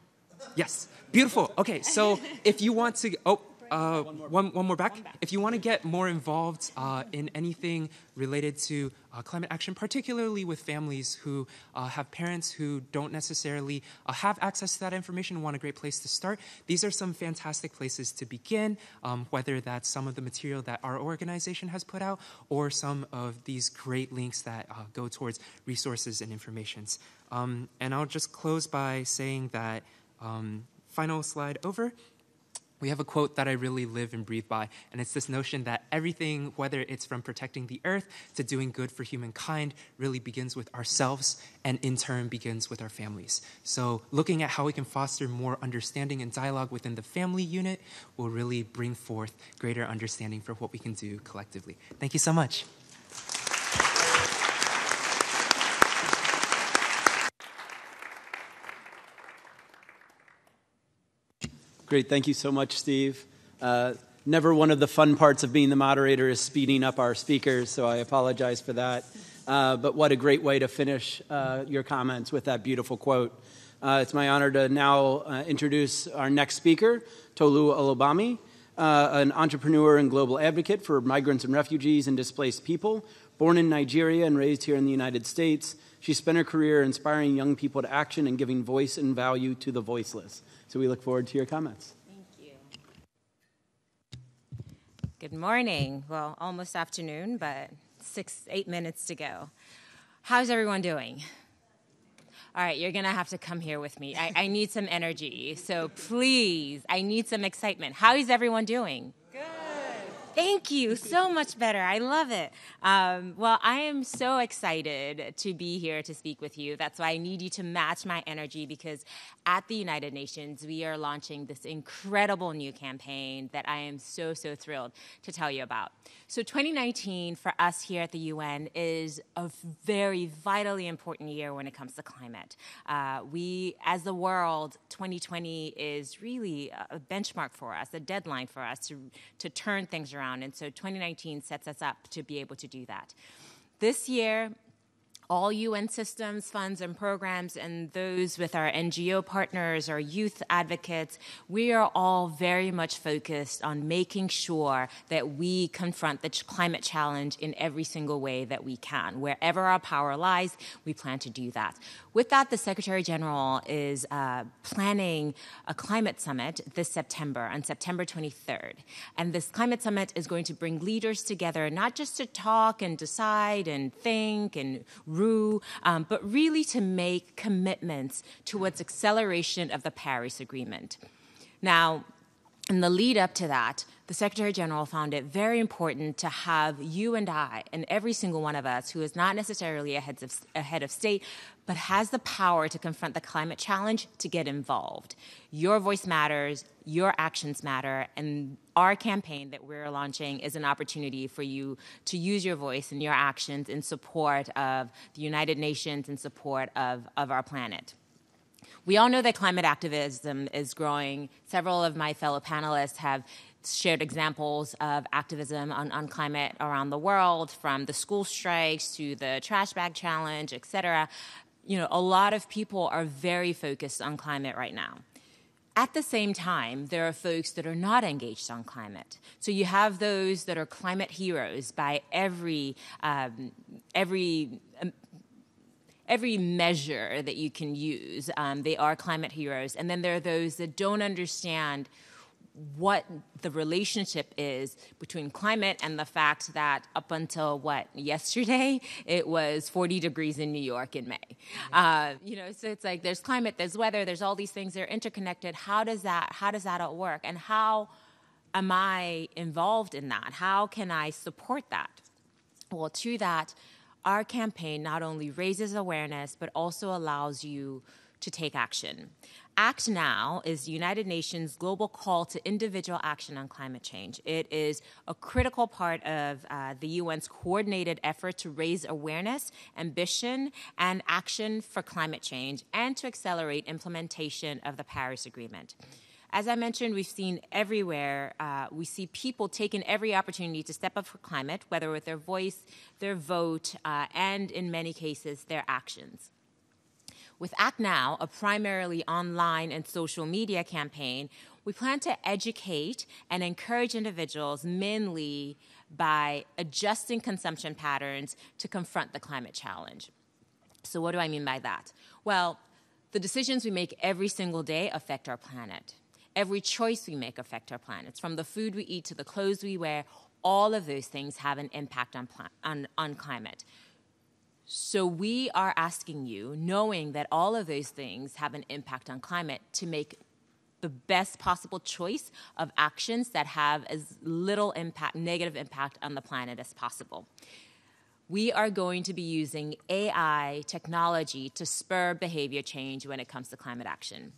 Yes, beautiful. Okay, so if you want to, oh, uh, one, more one, one, more back. back. If you want to get more involved uh, in anything related to uh, climate action, particularly with families who uh, have parents who don't necessarily uh, have access to that information want a great place to start, these are some fantastic places to begin, um, whether that's some of the material that our organization has put out or some of these great links that uh, go towards resources and informations. Um, and I'll just close by saying that um, final slide over we have a quote that I really live and breathe by, and it's this notion that everything, whether it's from protecting the earth to doing good for humankind, really begins with ourselves and in turn begins with our families. So, looking at how we can foster more understanding and dialogue within the family unit will really bring forth greater understanding for what we can do collectively. Thank you so much. Great. Thank you so much, Steve. Uh, never one of the fun parts of being the moderator is speeding up our speakers, so I apologize for that. Uh, but what a great way to finish uh, your comments with that beautiful quote. Uh, it's my honor to now uh, introduce our next speaker, Tolu Olubunmi, uh, an entrepreneur and global advocate for migrants and refugees and displaced people. Born in Nigeria and raised here in the United States, she spent her career inspiring young people to action and giving voice and value to the voiceless. So we look forward to your comments. Thank you. Good morning. Well, almost afternoon, but six, eight minutes to go. How's everyone doing? All right, you're gonna have to come here with me. I, I need some energy. So please, I need some excitement. How is everyone doing? Thank you. So much better. I love it. Um, well, I am so excited to be here to speak with you. That's why I need you to match my energy because at the United Nations, we are launching this incredible new campaign that I am so, so thrilled to tell you about. So, 2019 for us here at the UN is a very vitally important year when it comes to climate. Uh, we, as the world, 2020 is really a benchmark for us, a deadline for us to, to turn things around around. And so 2019 sets us up to be able to do that. This year, all UN systems, funds, and programs, and those with our NGO partners, our youth advocates, we are all very much focused on making sure that we confront the climate challenge in every single way that we can. Wherever our power lies, we plan to do that. With that, the Secretary General is uh, planning a climate summit this September, on September 23rd. And this climate summit is going to bring leaders together, not just to talk and decide and think and um, but really to make commitments towards acceleration of the Paris Agreement. Now, in the lead up to that, the Secretary General found it very important to have you and I, and every single one of us who is not necessarily a head of, a head of state, but has the power to confront the climate challenge, to get involved. Your voice matters, your actions matter, and our campaign that we're launching is an opportunity for you to use your voice and your actions in support of the United Nations, in support of, of our planet. We all know that climate activism is growing. Several of my fellow panelists have shared examples of activism on, on climate around the world, from the school strikes to the trash bag challenge, et cetera. You know, a lot of people are very focused on climate right now. At the same time, there are folks that are not engaged on climate. So you have those that are climate heroes by every um, every um, every measure that you can use. Um, they are climate heroes, and then there are those that don't understand what the relationship is between climate and the fact that up until what yesterday it was 40 degrees in New York in May. Uh, you know, so it's like there's climate, there's weather, there's all these things. They're interconnected. How does that? How does that all work? And how am I involved in that? How can I support that? Well, to that, our campaign not only raises awareness but also allows you to take action. Act Now is the United Nations global call to individual action on climate change. It is a critical part of uh, the UN's coordinated effort to raise awareness, ambition, and action for climate change and to accelerate implementation of the Paris Agreement. As I mentioned, we've seen everywhere, uh, we see people taking every opportunity to step up for climate, whether with their voice, their vote, uh, and in many cases, their actions. With Act Now, a primarily online and social media campaign, we plan to educate and encourage individuals mainly by adjusting consumption patterns to confront the climate challenge. So, what do I mean by that? Well, the decisions we make every single day affect our planet. Every choice we make affect our planet. From the food we eat to the clothes we wear, all of those things have an impact on, on, on climate. So we are asking you, knowing that all of those things have an impact on climate, to make the best possible choice of actions that have as little impact, negative impact on the planet as possible. We are going to be using AI technology to spur behavior change when it comes to climate action.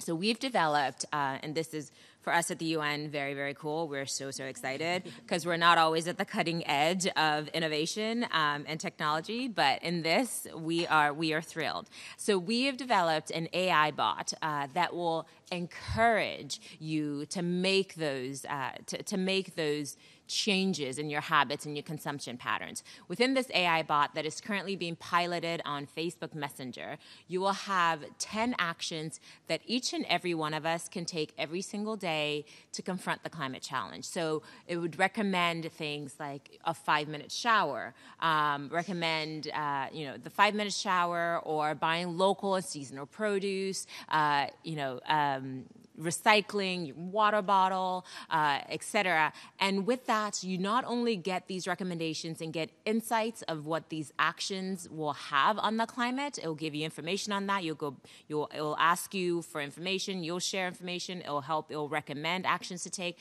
So we've developed, uh, and this is for us at the UN, very, very cool. We're so, so excited because we're not always at the cutting edge of innovation um, and technology, but in this, we are, we are thrilled. So we have developed an AI bot uh, that will encourage you to make those, uh, to, to make those changes in your habits and your consumption patterns. Within this AI bot that is currently being piloted on Facebook Messenger, you will have 10 actions that each and every one of us can take every single day to confront the climate challenge. So it would recommend things like a five minute shower, um, recommend uh, you know the five minute shower or buying local and seasonal produce, uh, you know. Um, recycling, your water bottle, uh, etc. And with that, you not only get these recommendations and get insights of what these actions will have on the climate. It will give you information on that. You'll go. You'll. It will ask you for information. You'll share information. It will help. It will recommend actions to take.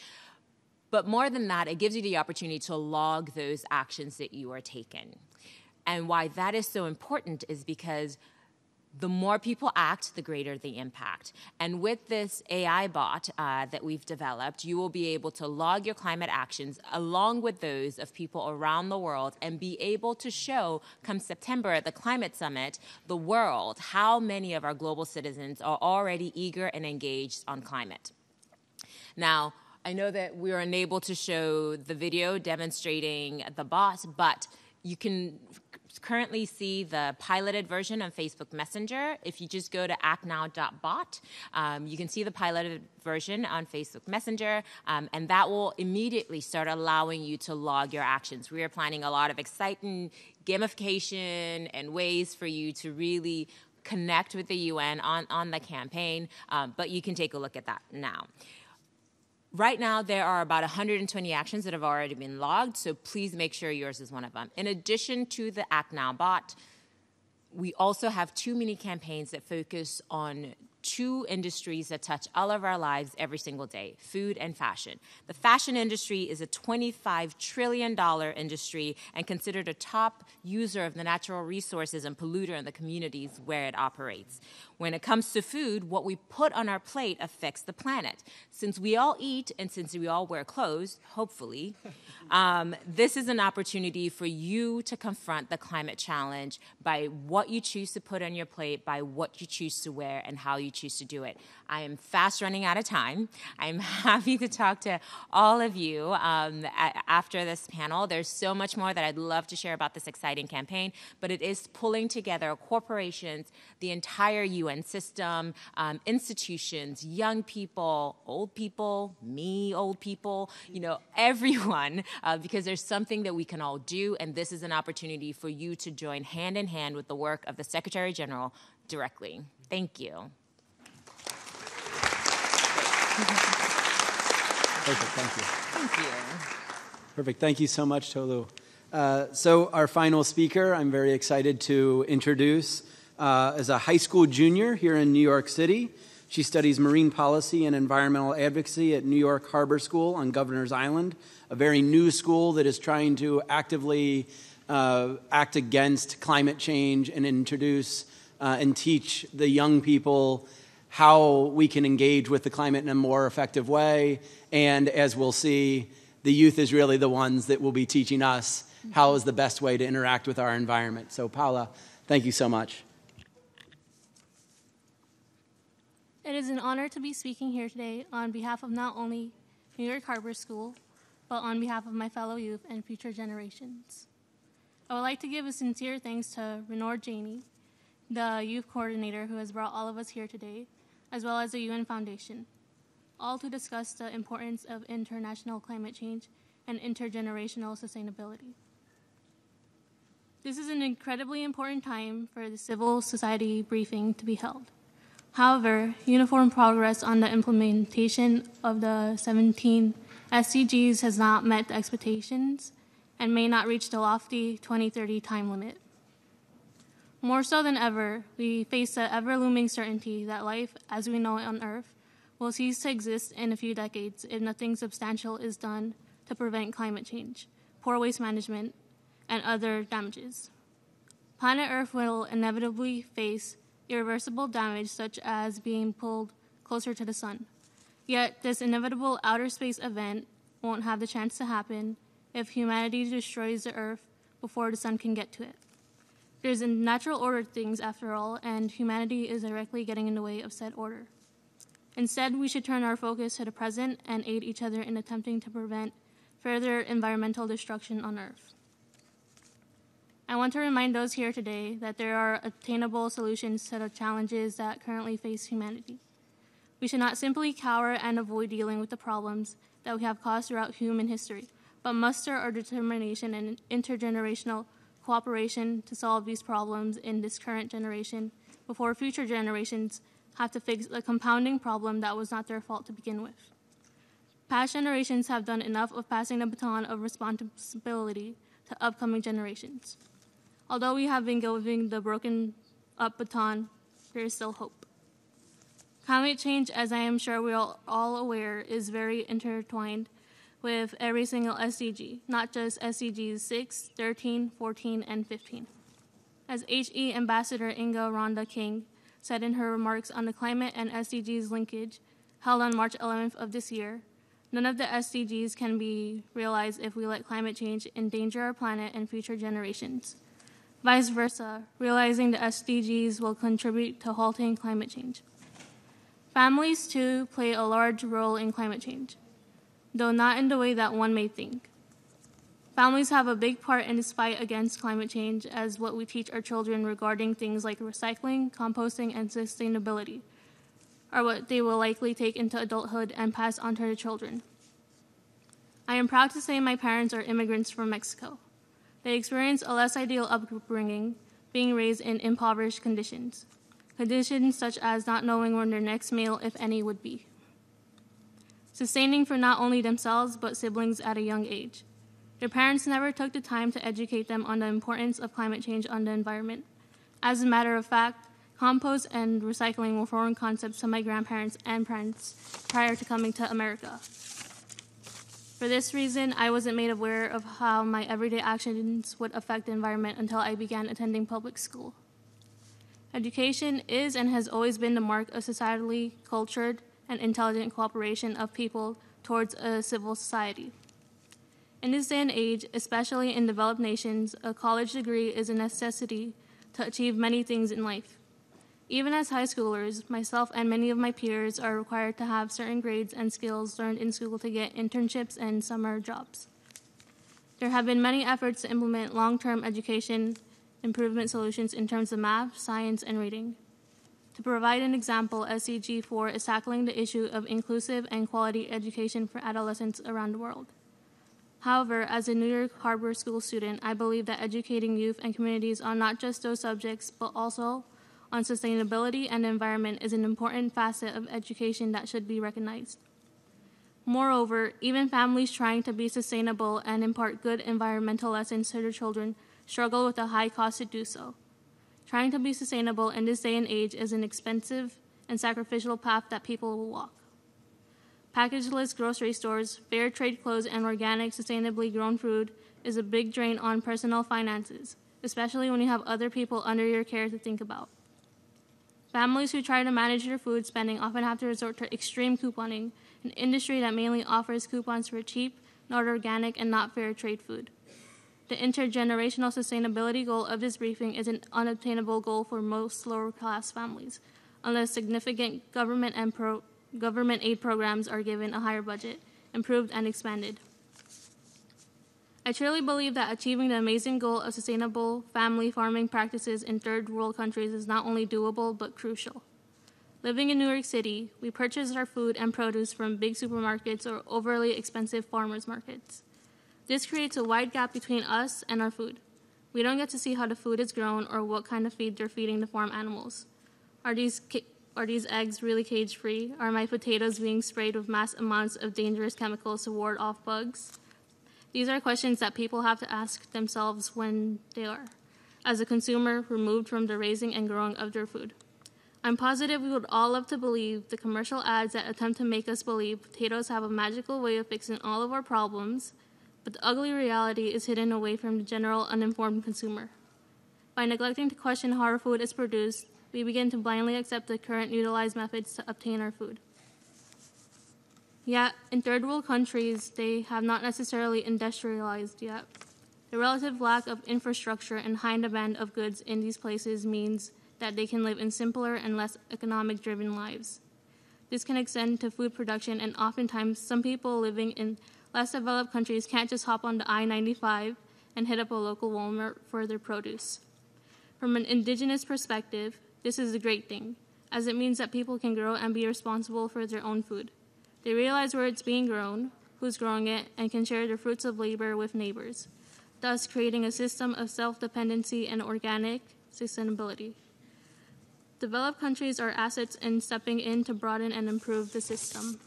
But more than that, it gives you the opportunity to log those actions that you are taking. And why that is so important is because the more people act, the greater the impact. And with this AI bot uh, that we've developed, you will be able to log your climate actions along with those of people around the world and be able to show, come September at the Climate Summit, the world how many of our global citizens are already eager and engaged on climate. Now, I know that we are unable to show the video demonstrating the bot, but you can currently see the piloted version of Facebook Messenger. If you just go to actnow.bot, um, you can see the piloted version on Facebook Messenger, um, and that will immediately start allowing you to log your actions. We are planning a lot of exciting gamification and ways for you to really connect with the UN on, on the campaign, um, but you can take a look at that now. Right now, there are about 120 actions that have already been logged, so please make sure yours is one of them. In addition to the Act Now bot, we also have two mini campaigns that focus on two industries that touch all of our lives every single day food and fashion. The fashion industry is a $25 trillion industry and considered a top user of the natural resources and polluter in the communities where it operates. When it comes to food, what we put on our plate affects the planet. Since we all eat and since we all wear clothes, hopefully, um, this is an opportunity for you to confront the climate challenge by what you choose to put on your plate, by what you choose to wear, and how you choose to do it. I am fast running out of time. I'm happy to talk to all of you um, after this panel. There's so much more that I'd love to share about this exciting campaign, but it is pulling together corporations, the entire UN system, um, institutions, young people, old people, me, old people, you know, everyone, uh, because there's something that we can all do, and this is an opportunity for you to join hand in hand with the work of the Secretary General directly. Thank you. Perfect. Thank you. Thank you. Perfect. Thank you so much, Tolu. Uh, so, our final speaker, I'm very excited to introduce uh, as a high school junior here in New York City. She studies marine policy and environmental advocacy at New York Harbor School on Governor's Island, a very new school that is trying to actively uh, act against climate change and introduce uh, and teach the young people how we can engage with the climate in a more effective way. And as we'll see, the youth is really the ones that will be teaching us how is the best way to interact with our environment. So, Paula, thank you so much. It is an honor to be speaking here today on behalf of not only New York Harbor School, but on behalf of my fellow youth and future generations. I would like to give a sincere thanks to Renor Janey, the youth coordinator who has brought all of us here today, as well as the UN Foundation all to discuss the importance of international climate change and intergenerational sustainability. This is an incredibly important time for the civil society briefing to be held. However, uniform progress on the implementation of the 17 SDGs has not met the expectations and may not reach the lofty 2030 time limit. More so than ever, we face the ever looming certainty that life as we know it on Earth will cease to exist in a few decades if nothing substantial is done to prevent climate change, poor waste management, and other damages. Planet Earth will inevitably face irreversible damage, such as being pulled closer to the sun. Yet, this inevitable outer space event won't have the chance to happen if humanity destroys the Earth before the sun can get to it. There's a natural order to things, after all, and humanity is directly getting in the way of said order. Instead, we should turn our focus to the present and aid each other in attempting to prevent further environmental destruction on Earth. I want to remind those here today that there are attainable solutions to the challenges that currently face humanity. We should not simply cower and avoid dealing with the problems that we have caused throughout human history, but muster our determination and intergenerational cooperation to solve these problems in this current generation before future generations have to fix a compounding problem that was not their fault to begin with. Past generations have done enough of passing the baton of responsibility to upcoming generations. Although we have been giving the broken up baton, there is still hope. Climate change, as I am sure we are all aware, is very intertwined with every single SDG, not just SDGs 6, 13, 14, and 15. As HE Ambassador Inga Rhonda King said in her remarks on the climate and SDGs linkage held on March 11th of this year, none of the SDGs can be realized if we let climate change endanger our planet and future generations. Vice versa, realizing the SDGs will contribute to halting climate change. Families, too, play a large role in climate change, though not in the way that one may think. Families have a big part in this fight against climate change as what we teach our children regarding things like recycling, composting, and sustainability are what they will likely take into adulthood and pass on to their children. I am proud to say my parents are immigrants from Mexico. They experienced a less ideal upbringing, being raised in impoverished conditions, conditions such as not knowing when their next meal, if any, would be. Sustaining for not only themselves but siblings at a young age. Their parents never took the time to educate them on the importance of climate change on the environment. As a matter of fact, compost and recycling were foreign concepts to my grandparents and parents prior to coming to America. For this reason, I wasn't made aware of how my everyday actions would affect the environment until I began attending public school. Education is and has always been the mark of societally cultured and intelligent cooperation of people towards a civil society. In this day and age, especially in developed nations, a college degree is a necessity to achieve many things in life. Even as high schoolers, myself and many of my peers are required to have certain grades and skills learned in school to get internships and summer jobs. There have been many efforts to implement long term education improvement solutions in terms of math, science, and reading. To provide an example, SDG 4 is tackling the issue of inclusive and quality education for adolescents around the world. However, as a New York Harbor School student, I believe that educating youth and communities on not just those subjects, but also on sustainability and environment is an important facet of education that should be recognized. Moreover, even families trying to be sustainable and impart good environmental lessons to their children struggle with the high cost to do so. Trying to be sustainable in this day and age is an expensive and sacrificial path that people will walk. Packageless grocery stores, fair trade clothes, and organic, sustainably grown food is a big drain on personal finances, especially when you have other people under your care to think about. Families who try to manage their food spending often have to resort to extreme couponing, an industry that mainly offers coupons for cheap, not organic, and not fair trade food. The intergenerational sustainability goal of this briefing is an unobtainable goal for most lower class families, unless significant government and pro- government aid programs are given a higher budget, improved, and expanded. I truly believe that achieving the amazing goal of sustainable family farming practices in third world countries is not only doable but crucial. Living in New York City, we purchase our food and produce from big supermarkets or overly expensive farmers markets. This creates a wide gap between us and our food. We don't get to see how the food is grown or what kind of feed they're feeding the farm animals. Are these ca- are these eggs really cage free? Are my potatoes being sprayed with mass amounts of dangerous chemicals to ward off bugs? These are questions that people have to ask themselves when they are, as a consumer, removed from the raising and growing of their food. I'm positive we would all love to believe the commercial ads that attempt to make us believe potatoes have a magical way of fixing all of our problems but the ugly reality is hidden away from the general uninformed consumer. By neglecting to question how our food is produced, we begin to blindly accept the current utilized methods to obtain our food. Yet, in third world countries, they have not necessarily industrialized yet. The relative lack of infrastructure and high demand of goods in these places means that they can live in simpler and less economic driven lives. This can extend to food production, and oftentimes, some people living in less developed countries can't just hop on the I 95 and hit up a local Walmart for their produce. From an indigenous perspective, this is a great thing, as it means that people can grow and be responsible for their own food. They realize where it's being grown, who's growing it, and can share the fruits of labor with neighbors, thus creating a system of self dependency and organic sustainability. Developed countries are assets in stepping in to broaden and improve the system.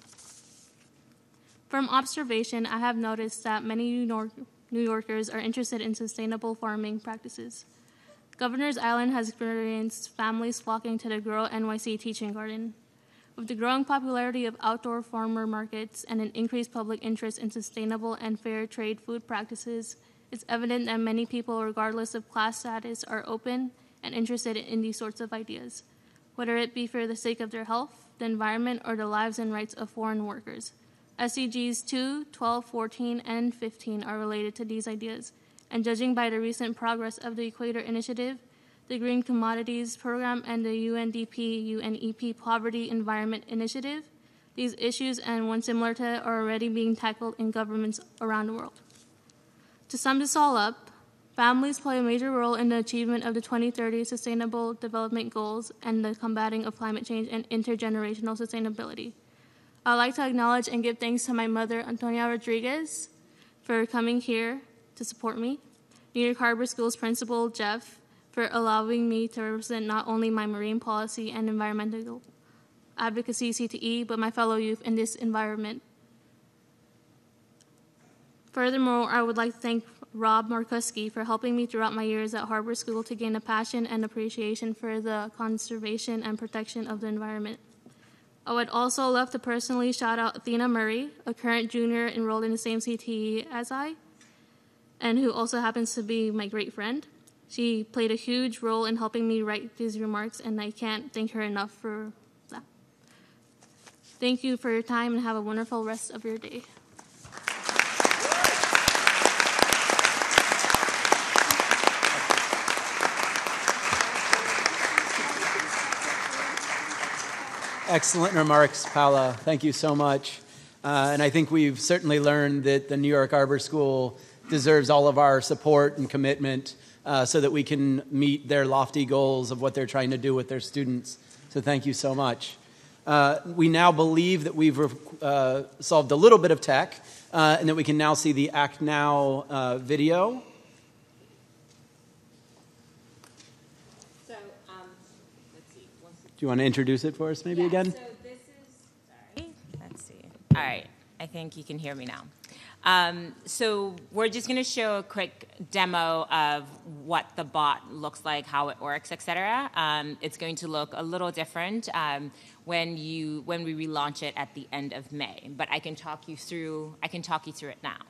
From observation, I have noticed that many New, York, New Yorkers are interested in sustainable farming practices. Governor's Island has experienced families flocking to the Grow NYC teaching garden. With the growing popularity of outdoor farmer markets and an increased public interest in sustainable and fair trade food practices, it's evident that many people, regardless of class status, are open and interested in these sorts of ideas, whether it be for the sake of their health, the environment, or the lives and rights of foreign workers. SDGs 2, 12, 14, and 15 are related to these ideas, and judging by the recent progress of the Equator Initiative, the Green Commodities Program, and the UNDP UNEP Poverty Environment Initiative, these issues and one similar to it are already being tackled in governments around the world. To sum this all up, families play a major role in the achievement of the 2030 Sustainable Development Goals and the combating of climate change and intergenerational sustainability. I'd like to acknowledge and give thanks to my mother, Antonia Rodriguez, for coming here to support me, New York Harbor School's principal, Jeff, for allowing me to represent not only my marine policy and environmental advocacy CTE, but my fellow youth in this environment. Furthermore, I would like to thank Rob Markuski for helping me throughout my years at Harbor School to gain a passion and appreciation for the conservation and protection of the environment. I would also love to personally shout out Athena Murray, a current junior enrolled in the same CTE as I, and who also happens to be my great friend. She played a huge role in helping me write these remarks, and I can't thank her enough for that. Thank you for your time and have a wonderful rest of your day. Excellent remarks, Paula. Thank you so much. Uh, and I think we've certainly learned that the New York Harbor School deserves all of our support and commitment uh, so that we can meet their lofty goals of what they're trying to do with their students. So thank you so much. Uh, we now believe that we've uh, solved a little bit of tech uh, and that we can now see the Act Now uh, video. let's see. Do you want to introduce it for us maybe yeah, again? So this is, sorry, let's see. All right. I think you can hear me now. Um, so we're just going to show a quick demo of what the bot looks like, how it works, etc. Um, it's going to look a little different um, when you when we relaunch it at the end of May. But I can talk you through I can talk you through it now.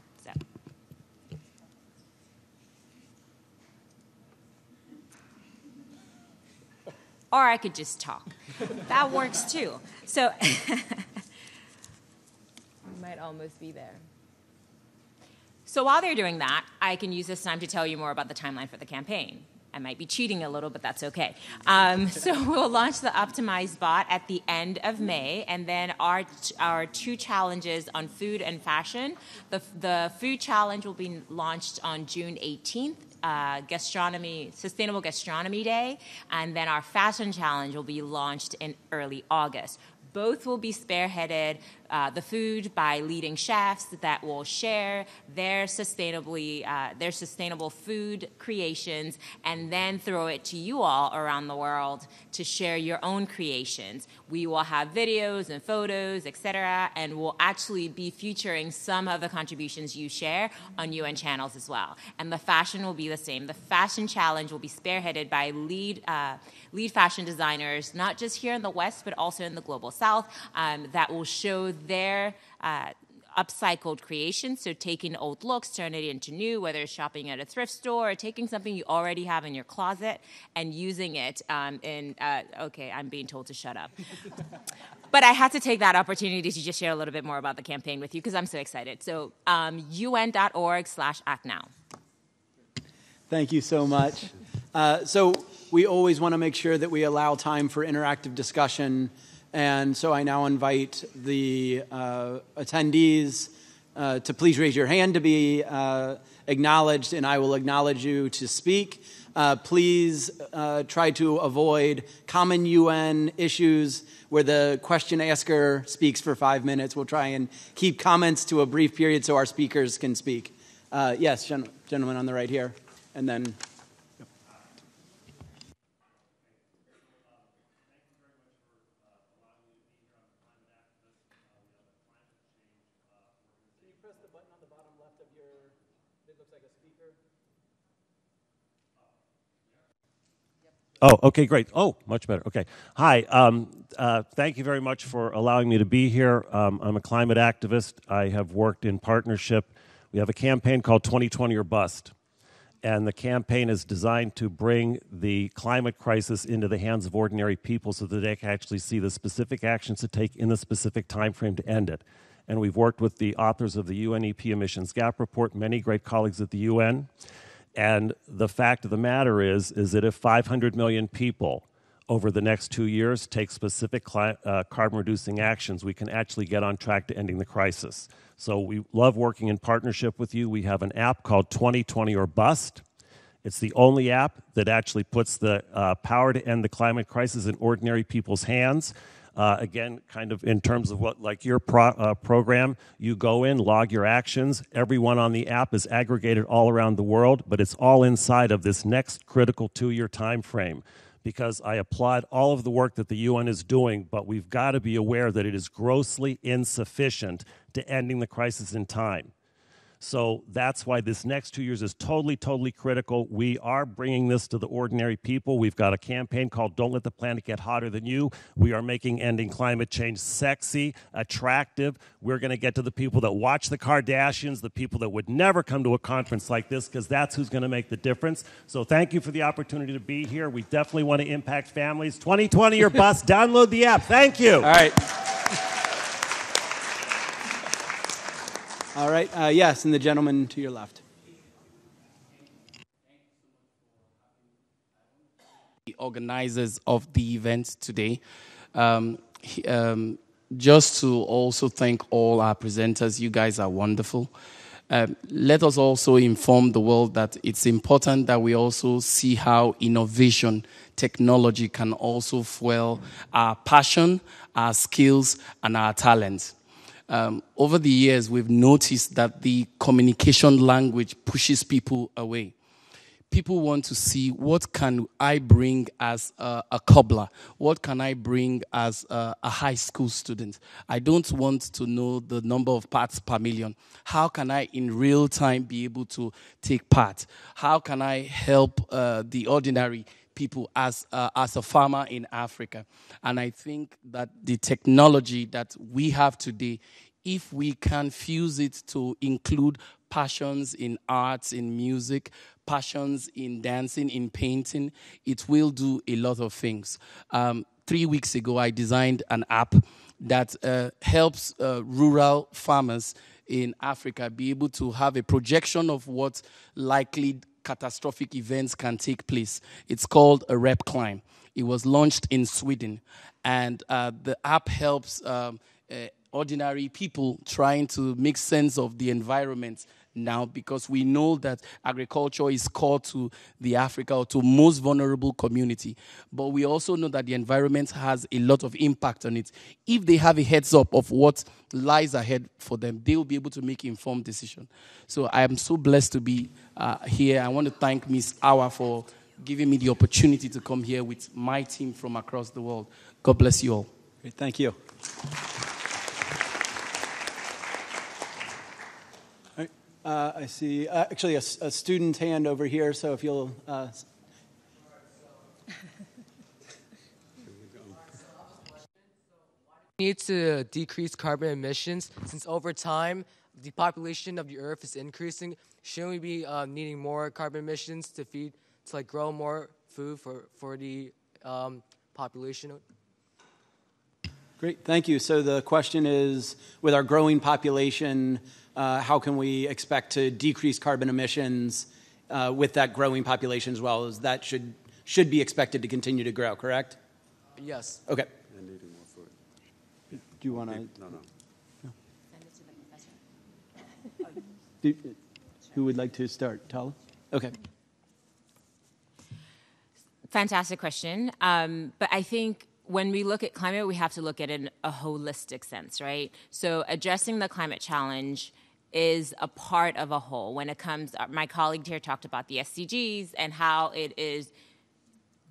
Or I could just talk. that works too. So we might almost be there. So while they're doing that, I can use this time to tell you more about the timeline for the campaign. I might be cheating a little, but that's okay. Um, so we'll launch the optimized bot at the end of May, and then our our two challenges on food and fashion. The the food challenge will be launched on June 18th. Uh, gastronomy, Sustainable Gastronomy Day, and then our fashion challenge will be launched in early August. Both will be spearheaded uh, the food by leading chefs that will share their sustainably uh, their sustainable food creations and then throw it to you all around the world to share your own creations. We will have videos and photos, etc., and we'll actually be featuring some of the contributions you share on UN channels as well. And the fashion will be the same. The fashion challenge will be spearheaded by lead uh, lead fashion designers, not just here in the West, but also in the global South, um, that will show their uh, upcycled creation. So taking old looks, turning it into new, whether it's shopping at a thrift store or taking something you already have in your closet and using it um, in, uh, okay, I'm being told to shut up. but I had to take that opportunity to just share a little bit more about the campaign with you because I'm so excited. So um, un.org slash act now. Thank you so much. Uh, so we always want to make sure that we allow time for interactive discussion and so I now invite the uh, attendees uh, to please raise your hand to be uh, acknowledged, and I will acknowledge you to speak. Uh, please uh, try to avoid common UN issues where the question asker speaks for five minutes. We'll try and keep comments to a brief period so our speakers can speak. Uh, yes, gentleman on the right here, and then. Oh, okay, great. Oh, much better. Okay. Hi. Um, uh, thank you very much for allowing me to be here. Um, I'm a climate activist. I have worked in partnership. We have a campaign called 2020 or Bust. And the campaign is designed to bring the climate crisis into the hands of ordinary people so that they can actually see the specific actions to take in the specific time frame to end it. And we've worked with the authors of the UNEP Emissions Gap Report, many great colleagues at the UN. And the fact of the matter is, is that if 500 million people over the next two years take specific cli- uh, carbon reducing actions, we can actually get on track to ending the crisis. So we love working in partnership with you. We have an app called 2020 or Bust. It's the only app that actually puts the uh, power to end the climate crisis in ordinary people's hands. Uh, again, kind of in terms of what, like your pro, uh, program, you go in, log your actions. Everyone on the app is aggregated all around the world, but it's all inside of this next critical two year time frame. Because I applaud all of the work that the UN is doing, but we've got to be aware that it is grossly insufficient to ending the crisis in time. So that's why this next two years is totally, totally critical. We are bringing this to the ordinary people. We've got a campaign called Don't Let the Planet Get Hotter Than You. We are making ending climate change sexy, attractive. We're going to get to the people that watch the Kardashians, the people that would never come to a conference like this, because that's who's going to make the difference. So thank you for the opportunity to be here. We definitely want to impact families. 2020 or bust. Download the app. Thank you. All right. All right. Uh, yes, and the gentleman to your left. The organizers of the event today. Um, um, just to also thank all our presenters. You guys are wonderful. Um, let us also inform the world that it's important that we also see how innovation, technology can also fuel our passion, our skills, and our talents um, over the years, we've noticed that the communication language pushes people away. people want to see what can I bring as a, a cobbler, what can I bring as a, a, high school student. I don't want to know the number of parts per million. How can I, in real time, be able to take part? How can I help uh, the ordinary? People as uh, as a farmer in Africa. And I think that the technology that we have today, if we can fuse it to include passions in arts, in music, passions in dancing, in painting, it will do a lot of things. Um, three weeks ago, I designed an app that uh, helps uh, rural farmers in Africa be able to have a projection of what likely catastrophic events can take place. It's called a rep climb. It was launched in Sweden, and uh, the app helps um, uh, ordinary people trying to make sense of the environment now because we know that agriculture is core to the Africa or to most vulnerable community. But we also know that the environment has a lot of impact on it. If they have a heads up of what lies ahead for them, they will be able to make informed decision. So I am so blessed to be uh, here. I want to thank Ms. Hawa for giving me the opportunity to come here with my team from across the world. God bless you all. Thank you. Uh, I see. Uh, actually a, a, student hand over here, so if you'll. Uh... need to decrease carbon emissions since over time the population of the earth is increasing. Shouldn't we be uh, needing more carbon emissions to feed to like grow more food for for the um, population? Great. Thank you. So the question is with our growing population uh, how can we expect to decrease carbon emissions uh, with that growing population as well as that should should be expected to continue to grow correct? Yes. Okay. Do you want to no no, do, who would like to start? Tala? Okay. Fantastic question. Um, but i think when we look at climate, we have to look at it in a holistic sense, right? So addressing the climate challenge is a part of a whole. When it comes, uh, my colleague here talked about the SDGs and how it is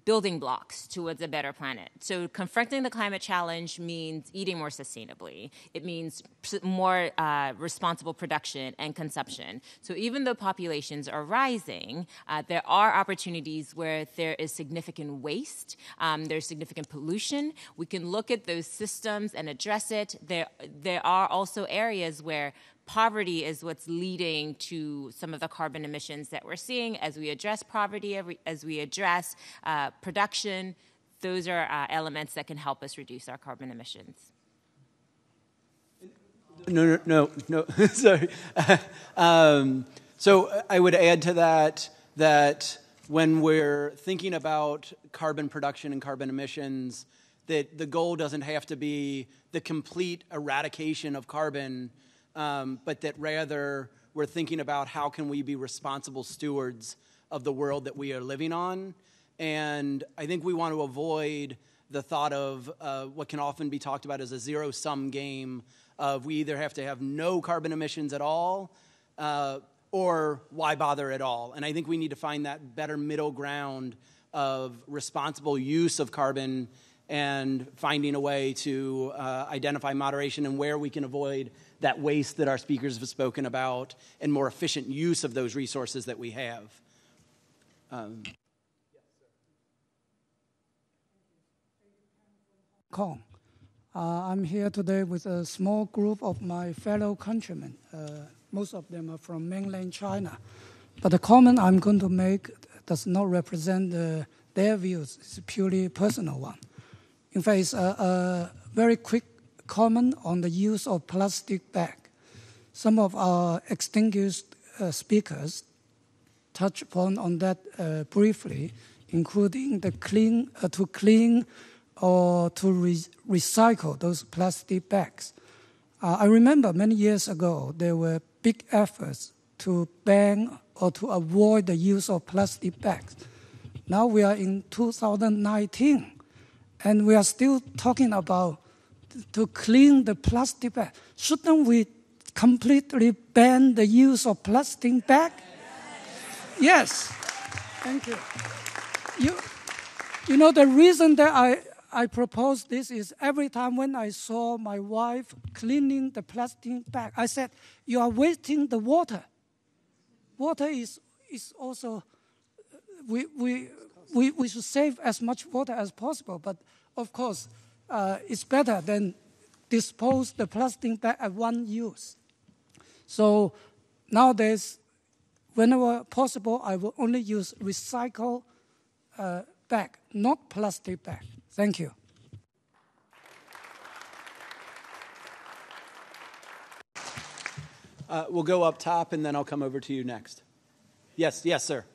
building blocks towards a better planet. So, confronting the climate challenge means eating more sustainably. It means more uh, responsible production and consumption. So, even though populations are rising, uh, there are opportunities where there is significant waste, um, there's significant pollution. We can look at those systems and address it. There, there are also areas where poverty is what's leading to some of the carbon emissions that we're seeing as we address poverty, as we address uh, production. Those are uh, elements that can help us reduce our carbon emissions. No, no, no, no. Sorry. um, so I would add to that that when we're thinking about carbon production and carbon emissions, that the goal doesn't have to be the complete eradication of carbon um, but that rather we're thinking about how can we be responsible stewards of the world that we are living on. And I think we want to avoid the thought of uh, what can often be talked about as a zero sum game of we either have to have no carbon emissions at all uh, or why bother at all. And I think we need to find that better middle ground of responsible use of carbon and finding a way to uh, identify moderation and where we can avoid that waste that our speakers have spoken about and more efficient use of those resources that we have. Um, Kong. Uh, I'm here today with a small group of my fellow countrymen. Uh, most of them are from mainland China. But the comment I'm going to make does not represent uh, their views, it's a purely personal one. In fact, it's a, a very quick comment on the use of plastic bag. Some of our extinguished uh, speakers touched upon on that uh, briefly, including the clean uh, to clean or to re- recycle those plastic bags. Uh, I remember many years ago there were big efforts to ban or to avoid the use of plastic bags. Now we are in 2019, and we are still talking about to clean the plastic bag. Shouldn't we completely ban the use of plastic bag? Yes. Thank you. You, you know, the reason that I, I propose this is every time when I saw my wife cleaning the plastic bag, I said, You are wasting the water. Water is, is also, we, we, we, we should save as much water as possible, but of course, uh, it's better than dispose the plastic bag at one use. So nowadays, whenever possible, I will only use recycle uh, bag, not plastic bag. Thank you. Uh, we'll go up top and then I'll come over to you next. Yes, yes, sir.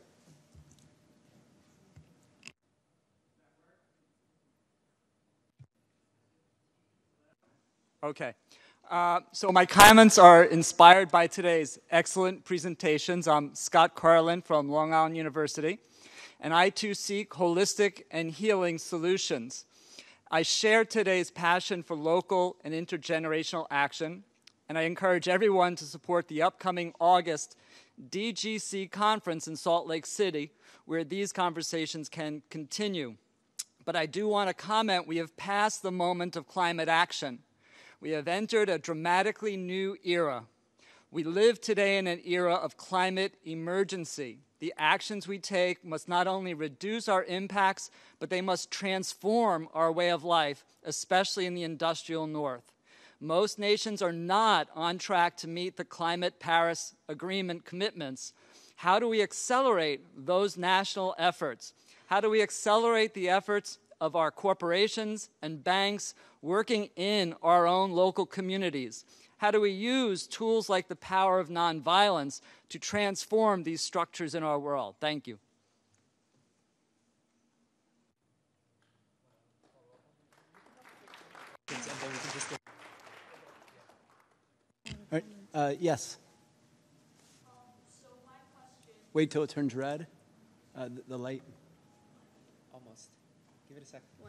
Okay. Uh, so my comments are inspired by today's excellent presentations. I'm Scott Carlin from Long Island University, and I too seek holistic and healing solutions. I share today's passion for local and intergenerational action, and I encourage everyone to support the upcoming August DGC conference in Salt Lake City, where these conversations can continue. But I do want to comment we have passed the moment of climate action. We have entered a dramatically new era. We live today in an era of climate emergency. The actions we take must not only reduce our impacts, but they must transform our way of life, especially in the industrial north. Most nations are not on track to meet the Climate Paris Agreement commitments. How do we accelerate those national efforts? How do we accelerate the efforts of our corporations and banks working in our own local communities? How do we use tools like the power of nonviolence to transform these structures in our world? Thank you. All right. Uh, yes. Wait till it turns red. Uh, the, the light. Almost. Give it a second.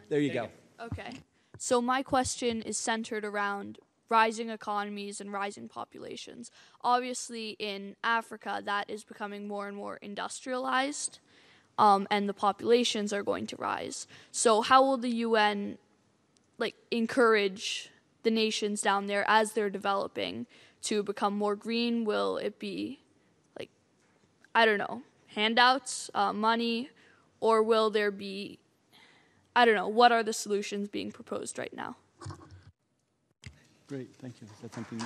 There you go. Okay. So my question is centered around rising economies and rising populations. Obviously, in Africa, that is becoming more and more industrialized, um, and the populations are going to rise. So, how will the UN like encourage the nations down there as they're developing to become more green? Will it be like I don't know handouts, uh, money, or will there be I don't know what are the solutions being proposed right now? Great, thank you. Is that something?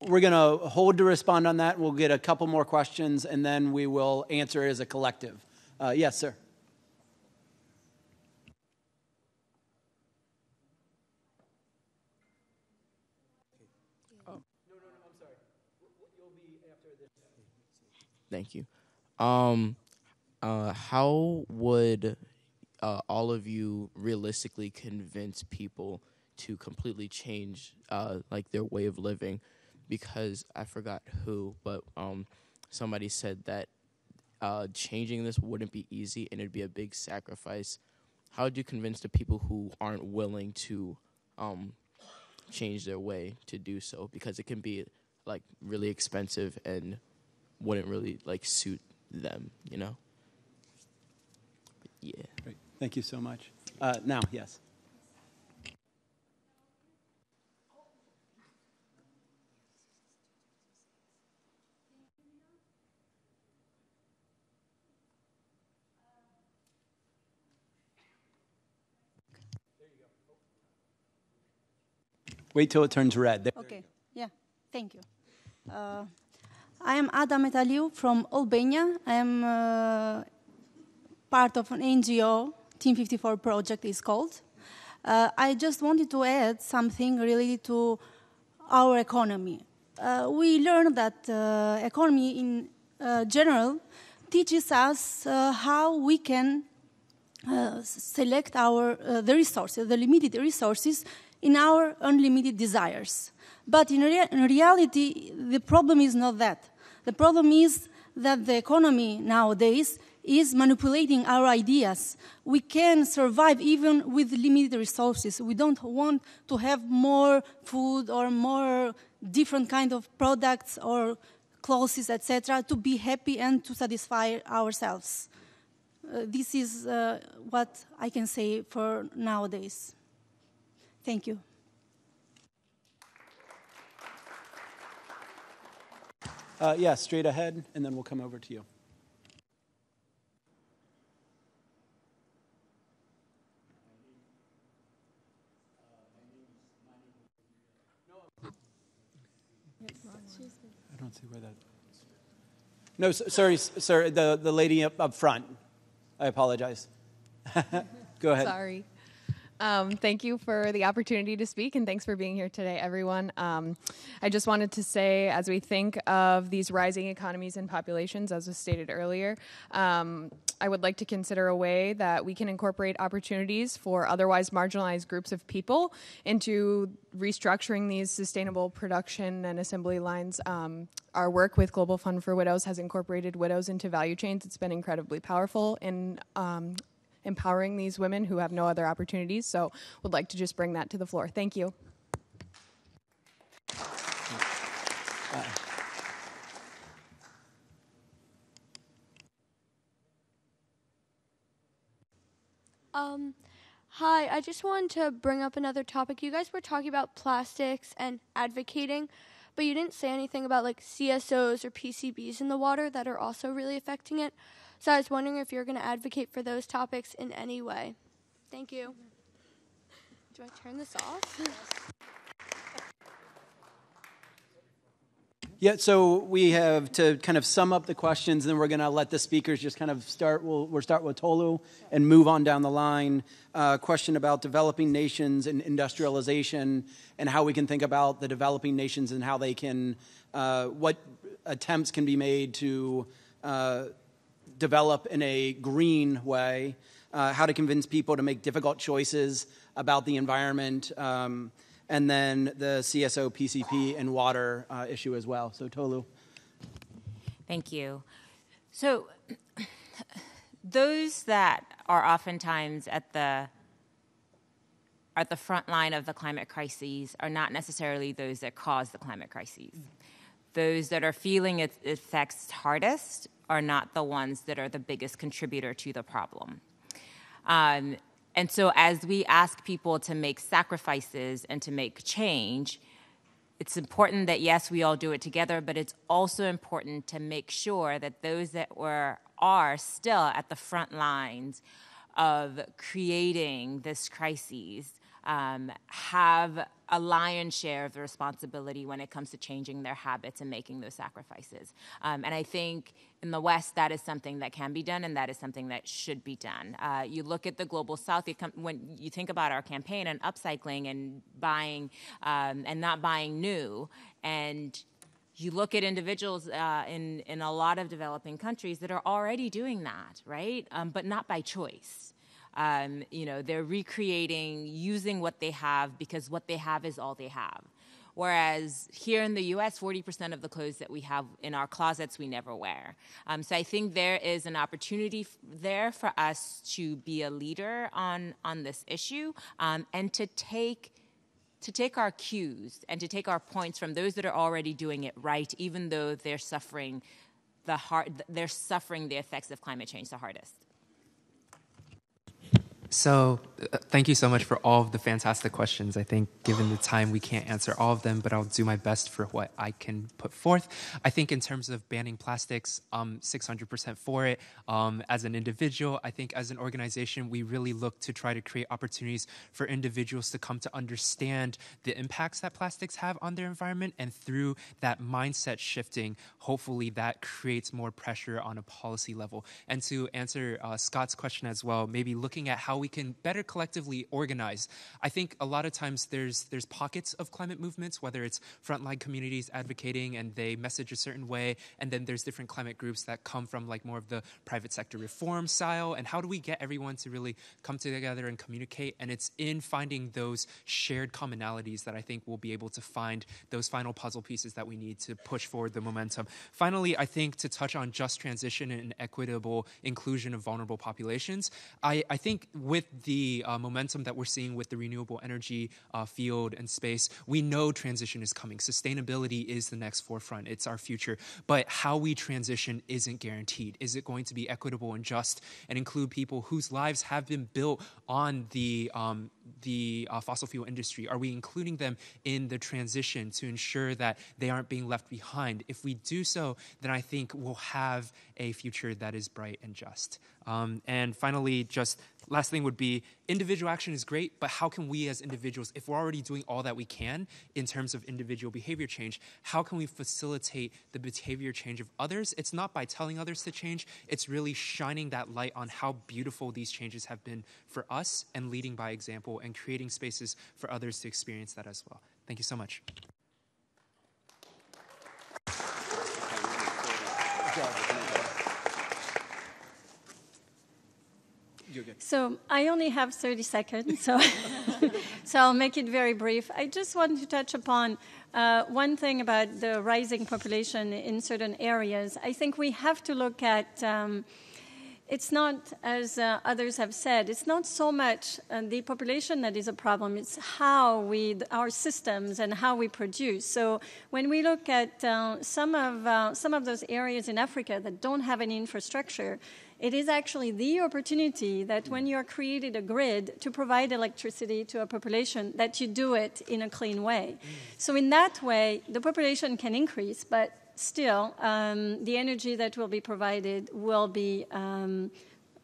We're going to hold to respond on that. We'll get a couple more questions and then we will answer as a collective. Uh, yes, sir. Thank you. Um, uh, how would uh, all of you realistically convince people to completely change uh, like their way of living? Because I forgot who, but um, somebody said that uh, changing this wouldn't be easy and it'd be a big sacrifice. How would you convince the people who aren't willing to um, change their way to do so? Because it can be like really expensive and wouldn't really like suit them, you know. But yeah. Great. Thank you so much. Uh, now, yes. Wait till it turns red. There. Okay. Yeah. Thank you. Uh, I am Ada Metaliu from Albania. I am uh, part of an NGO, Team 54 project is called. Uh, I just wanted to add something related to our economy. Uh, we learned that uh, economy in uh, general teaches us uh, how we can select our the resources, the limited resources in our unlimited desires. But in, rea in reality, the problem is not that. The problem is that the economy nowadays is manipulating our ideas. We can survive even with limited resources. We don't want to have more food or more different kind of products or clothes, etc., to be happy and to satisfy ourselves. Uh, this is uh, what I can say for nowadays. Thank you. Uh, yeah, straight ahead, and then we'll come over to you. I don't see where that. No, sorry, sir. The, the lady up, up front. I apologize. Go ahead. Sorry. Um, thank you for the opportunity to speak, and thanks for being here today, everyone. Um, I just wanted to say, as we think of these rising economies and populations, as was stated earlier, um, I would like to consider a way that we can incorporate opportunities for otherwise marginalized groups of people into restructuring these sustainable production and assembly lines. Um, our work with Global Fund for Widows has incorporated widows into value chains. It's been incredibly powerful in um, empowering these women who have no other opportunities. So, would like to just bring that to the floor. Thank you. Um, hi, I just wanted to bring up another topic. You guys were talking about plastics and advocating, but you didn't say anything about like CSOs or PCBs in the water that are also really affecting it. So I was wondering if you're going to advocate for those topics in any way. Thank you. Do I turn this off? Yeah, so we have to kind of sum up the questions, and then we're going to let the speakers just kind of start. We'll, we'll start with Tolu and move on down the line. Uh, question about developing nations and industrialization, and how we can think about the developing nations and how they can, uh, what attempts can be made to uh, develop in a green way, uh, how to convince people to make difficult choices about the environment, um, and then the CSO, PCB, and water uh, issue as well. So, Tolu. Thank you. So, those that are oftentimes at the at the front line of the climate crises are not necessarily those that cause the climate crises. Those that are feeling its effects hardest are not the ones that are the biggest contributor to the problem. Um, and so, as we ask people to make sacrifices and to make change, it's important that yes, we all do it together, but it's also important to make sure that those that were are still at the front lines of creating this crisis um, have a lion's share of the responsibility when it comes to changing their habits and making those sacrifices. Um, and I think in the West, that is something that can be done, and that is something that should be done. Uh, you look at the global South. You when you think about our campaign and upcycling and buying um, and not buying new, and you look at individuals uh, in in a lot of developing countries that are already doing that, right? Um, but not by choice. Um, you know, they're recreating using what they have because what they have is all they have. Whereas here in the US, 40% of the clothes that we have in our closets we never wear. Um, so I think there is an opportunity f- there for us to be a leader on, on this issue um, and to take to take our cues and to take our points from those that are already doing it right, even though they're suffering the hard, they're suffering the effects of climate change the hardest. So, uh, thank you so much for all of the fantastic questions. I think, given the time, we can't answer all of them, but I'll do my best for what I can put forth. I think, in terms of banning plastics, I'm 600% for it. Um, as an individual, I think as an organization, we really look to try to create opportunities for individuals to come to understand the impacts that plastics have on their environment. And through that mindset shifting, hopefully that creates more pressure on a policy level. And to answer uh, Scott's question as well, maybe looking at how we can better collectively organize. I think a lot of times there's there's pockets of climate movements, whether it's frontline communities advocating and they message a certain way, and then there's different climate groups that come from like more of the private sector reform style. And how do we get everyone to really come together and communicate? And it's in finding those shared commonalities that I think we'll be able to find those final puzzle pieces that we need to push forward the momentum. Finally, I think to touch on just transition and equitable inclusion of vulnerable populations, I, I think with the uh, momentum that we're seeing with the renewable energy uh, field and space, we know transition is coming. Sustainability is the next forefront, it's our future. But how we transition isn't guaranteed. Is it going to be equitable and just and include people whose lives have been built on the um, the uh, fossil fuel industry? Are we including them in the transition to ensure that they aren't being left behind? If we do so, then I think we'll have a future that is bright and just. Um, and finally, just last thing would be individual action is great, but how can we as individuals, if we're already doing all that we can in terms of individual behavior change, how can we facilitate the behavior change of others? It's not by telling others to change, it's really shining that light on how beautiful these changes have been for us and leading by example and creating spaces for others to experience that as well. Thank you so much. So I only have 30 seconds, so, so I'll make it very brief. I just want to touch upon uh, one thing about the rising population in certain areas. I think we have to look at. Um, it's not, as uh, others have said, it's not so much uh, the population that is a problem, it's how we, our systems and how we produce. So when we look at uh, some, of, uh, some of those areas in Africa that don't have any infrastructure, it is actually the opportunity that when you are created a grid to provide electricity to a population, that you do it in a clean way. So in that way, the population can increase, but still, um, the energy that will be provided will be um,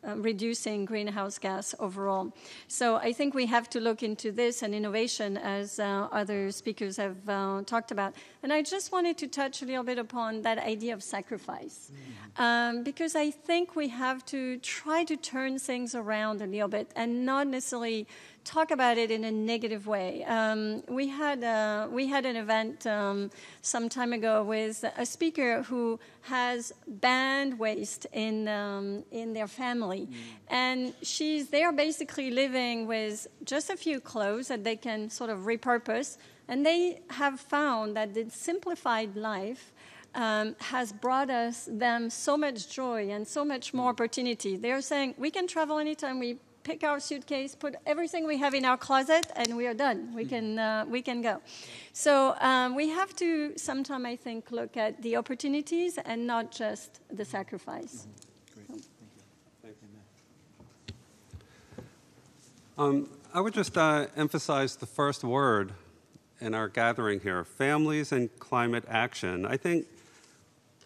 uh, reducing greenhouse gas overall. So I think we have to look into this and innovation as uh, other speakers have uh, talked about. And I just wanted to touch a little bit upon that idea of sacrifice. Mm. Um, because I think we have to try to turn things around a little bit and not necessarily talk about it in a negative way. Um, we had uh, we had an event um, some time ago with a speaker who has banned waste in um, in their family, mm. and she's they are basically living with just a few clothes that they can sort of repurpose, and they have found that the simplified life. Um, has brought us them so much joy and so much more opportunity. They are saying we can travel anytime we pick our suitcase, put everything we have in our closet, and we are done. We can, uh, we can go. So um, we have to sometime, I think, look at the opportunities and not just the sacrifice. Mm-hmm. Um, I would just uh, emphasize the first word in our gathering here families and climate action. I think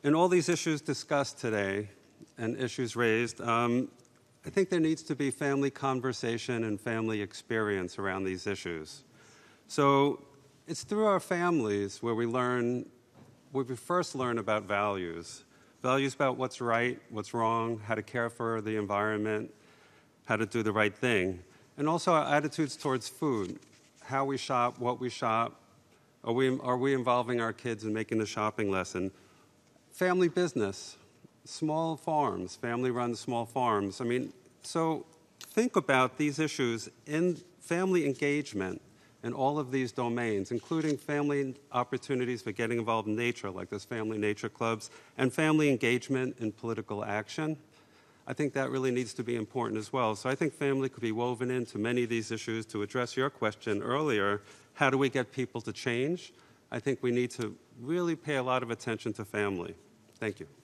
in all these issues discussed today and issues raised, um, I think there needs to be family conversation and family experience around these issues. So it's through our families where we learn, where we first learn about values values about what's right, what's wrong, how to care for the environment, how to do the right thing, and also our attitudes towards food, how we shop, what we shop. Are we, are we involving our kids in making the shopping lesson? Family business small farms, family run small farms. I mean, so think about these issues in family engagement in all of these domains, including family opportunities for getting involved in nature, like those family nature clubs, and family engagement in political action. I think that really needs to be important as well. So I think family could be woven into many of these issues. To address your question earlier, how do we get people to change? I think we need to really pay a lot of attention to family. Thank you.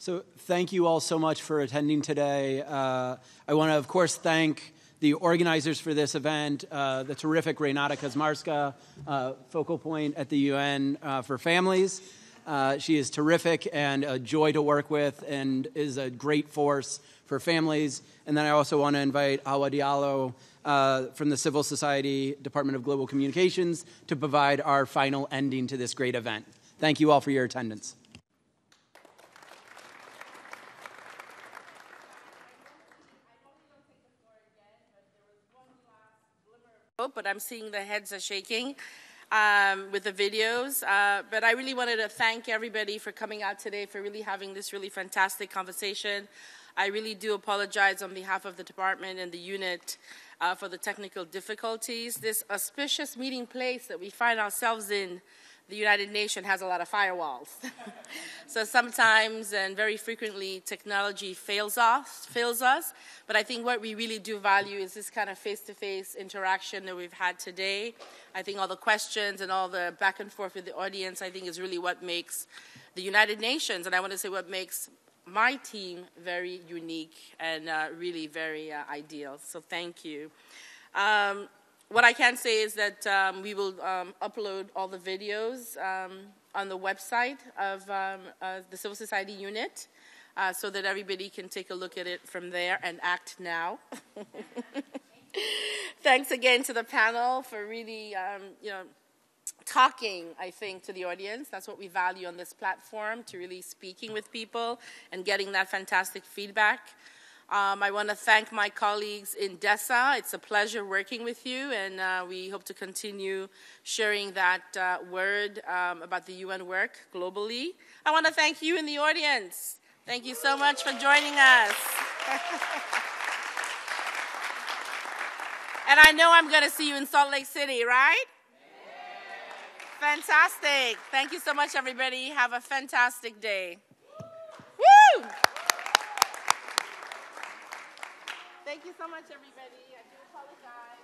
So, thank you all so much for attending today. Uh, I want to, of course, thank the organizers for this event, uh, the terrific Renata Kaczmarska, uh, focal point at the UN uh, for families. Uh, she is terrific and a joy to work with and is a great force for families. And then I also want to invite Hawa Diallo uh, from the Civil Society Department of Global Communications to provide our final ending to this great event. Thank you all for your attendance. But I'm seeing the heads are shaking um, with the videos. Uh, but I really wanted to thank everybody for coming out today, for really having this really fantastic conversation. I really do apologize on behalf of the department and the unit uh, for the technical difficulties. This auspicious meeting place that we find ourselves in the United Nations has a lot of firewalls. so sometimes and very frequently technology fails us, fails us. But I think what we really do value is this kind of face-to-face interaction that we've had today. I think all the questions and all the back and forth with the audience, I think is really what makes the United Nations, and I want to say what makes my team very unique and uh, really very uh, ideal. So thank you. Um, what I can say is that um, we will um, upload all the videos um, on the website of uh, the Civil Society Unit uh, so that everybody can take a look at it from there and act now. Thanks again to the panel for really, um, you know, talking, I think, to the audience. That's what we value on this platform, to really speaking with people and getting that fantastic feedback. Um, I want to thank my colleagues in DESA. It's a pleasure working with you, and uh, we hope to continue sharing that uh, word um, about the UN work globally. I want to thank you in the audience. Thank you so much for joining us. and I know I'm going to see you in Salt Lake City, right? Fantastic. Thank you so much, everybody. Have a fantastic day. Woo! Thank you so much, everybody. I do apologize.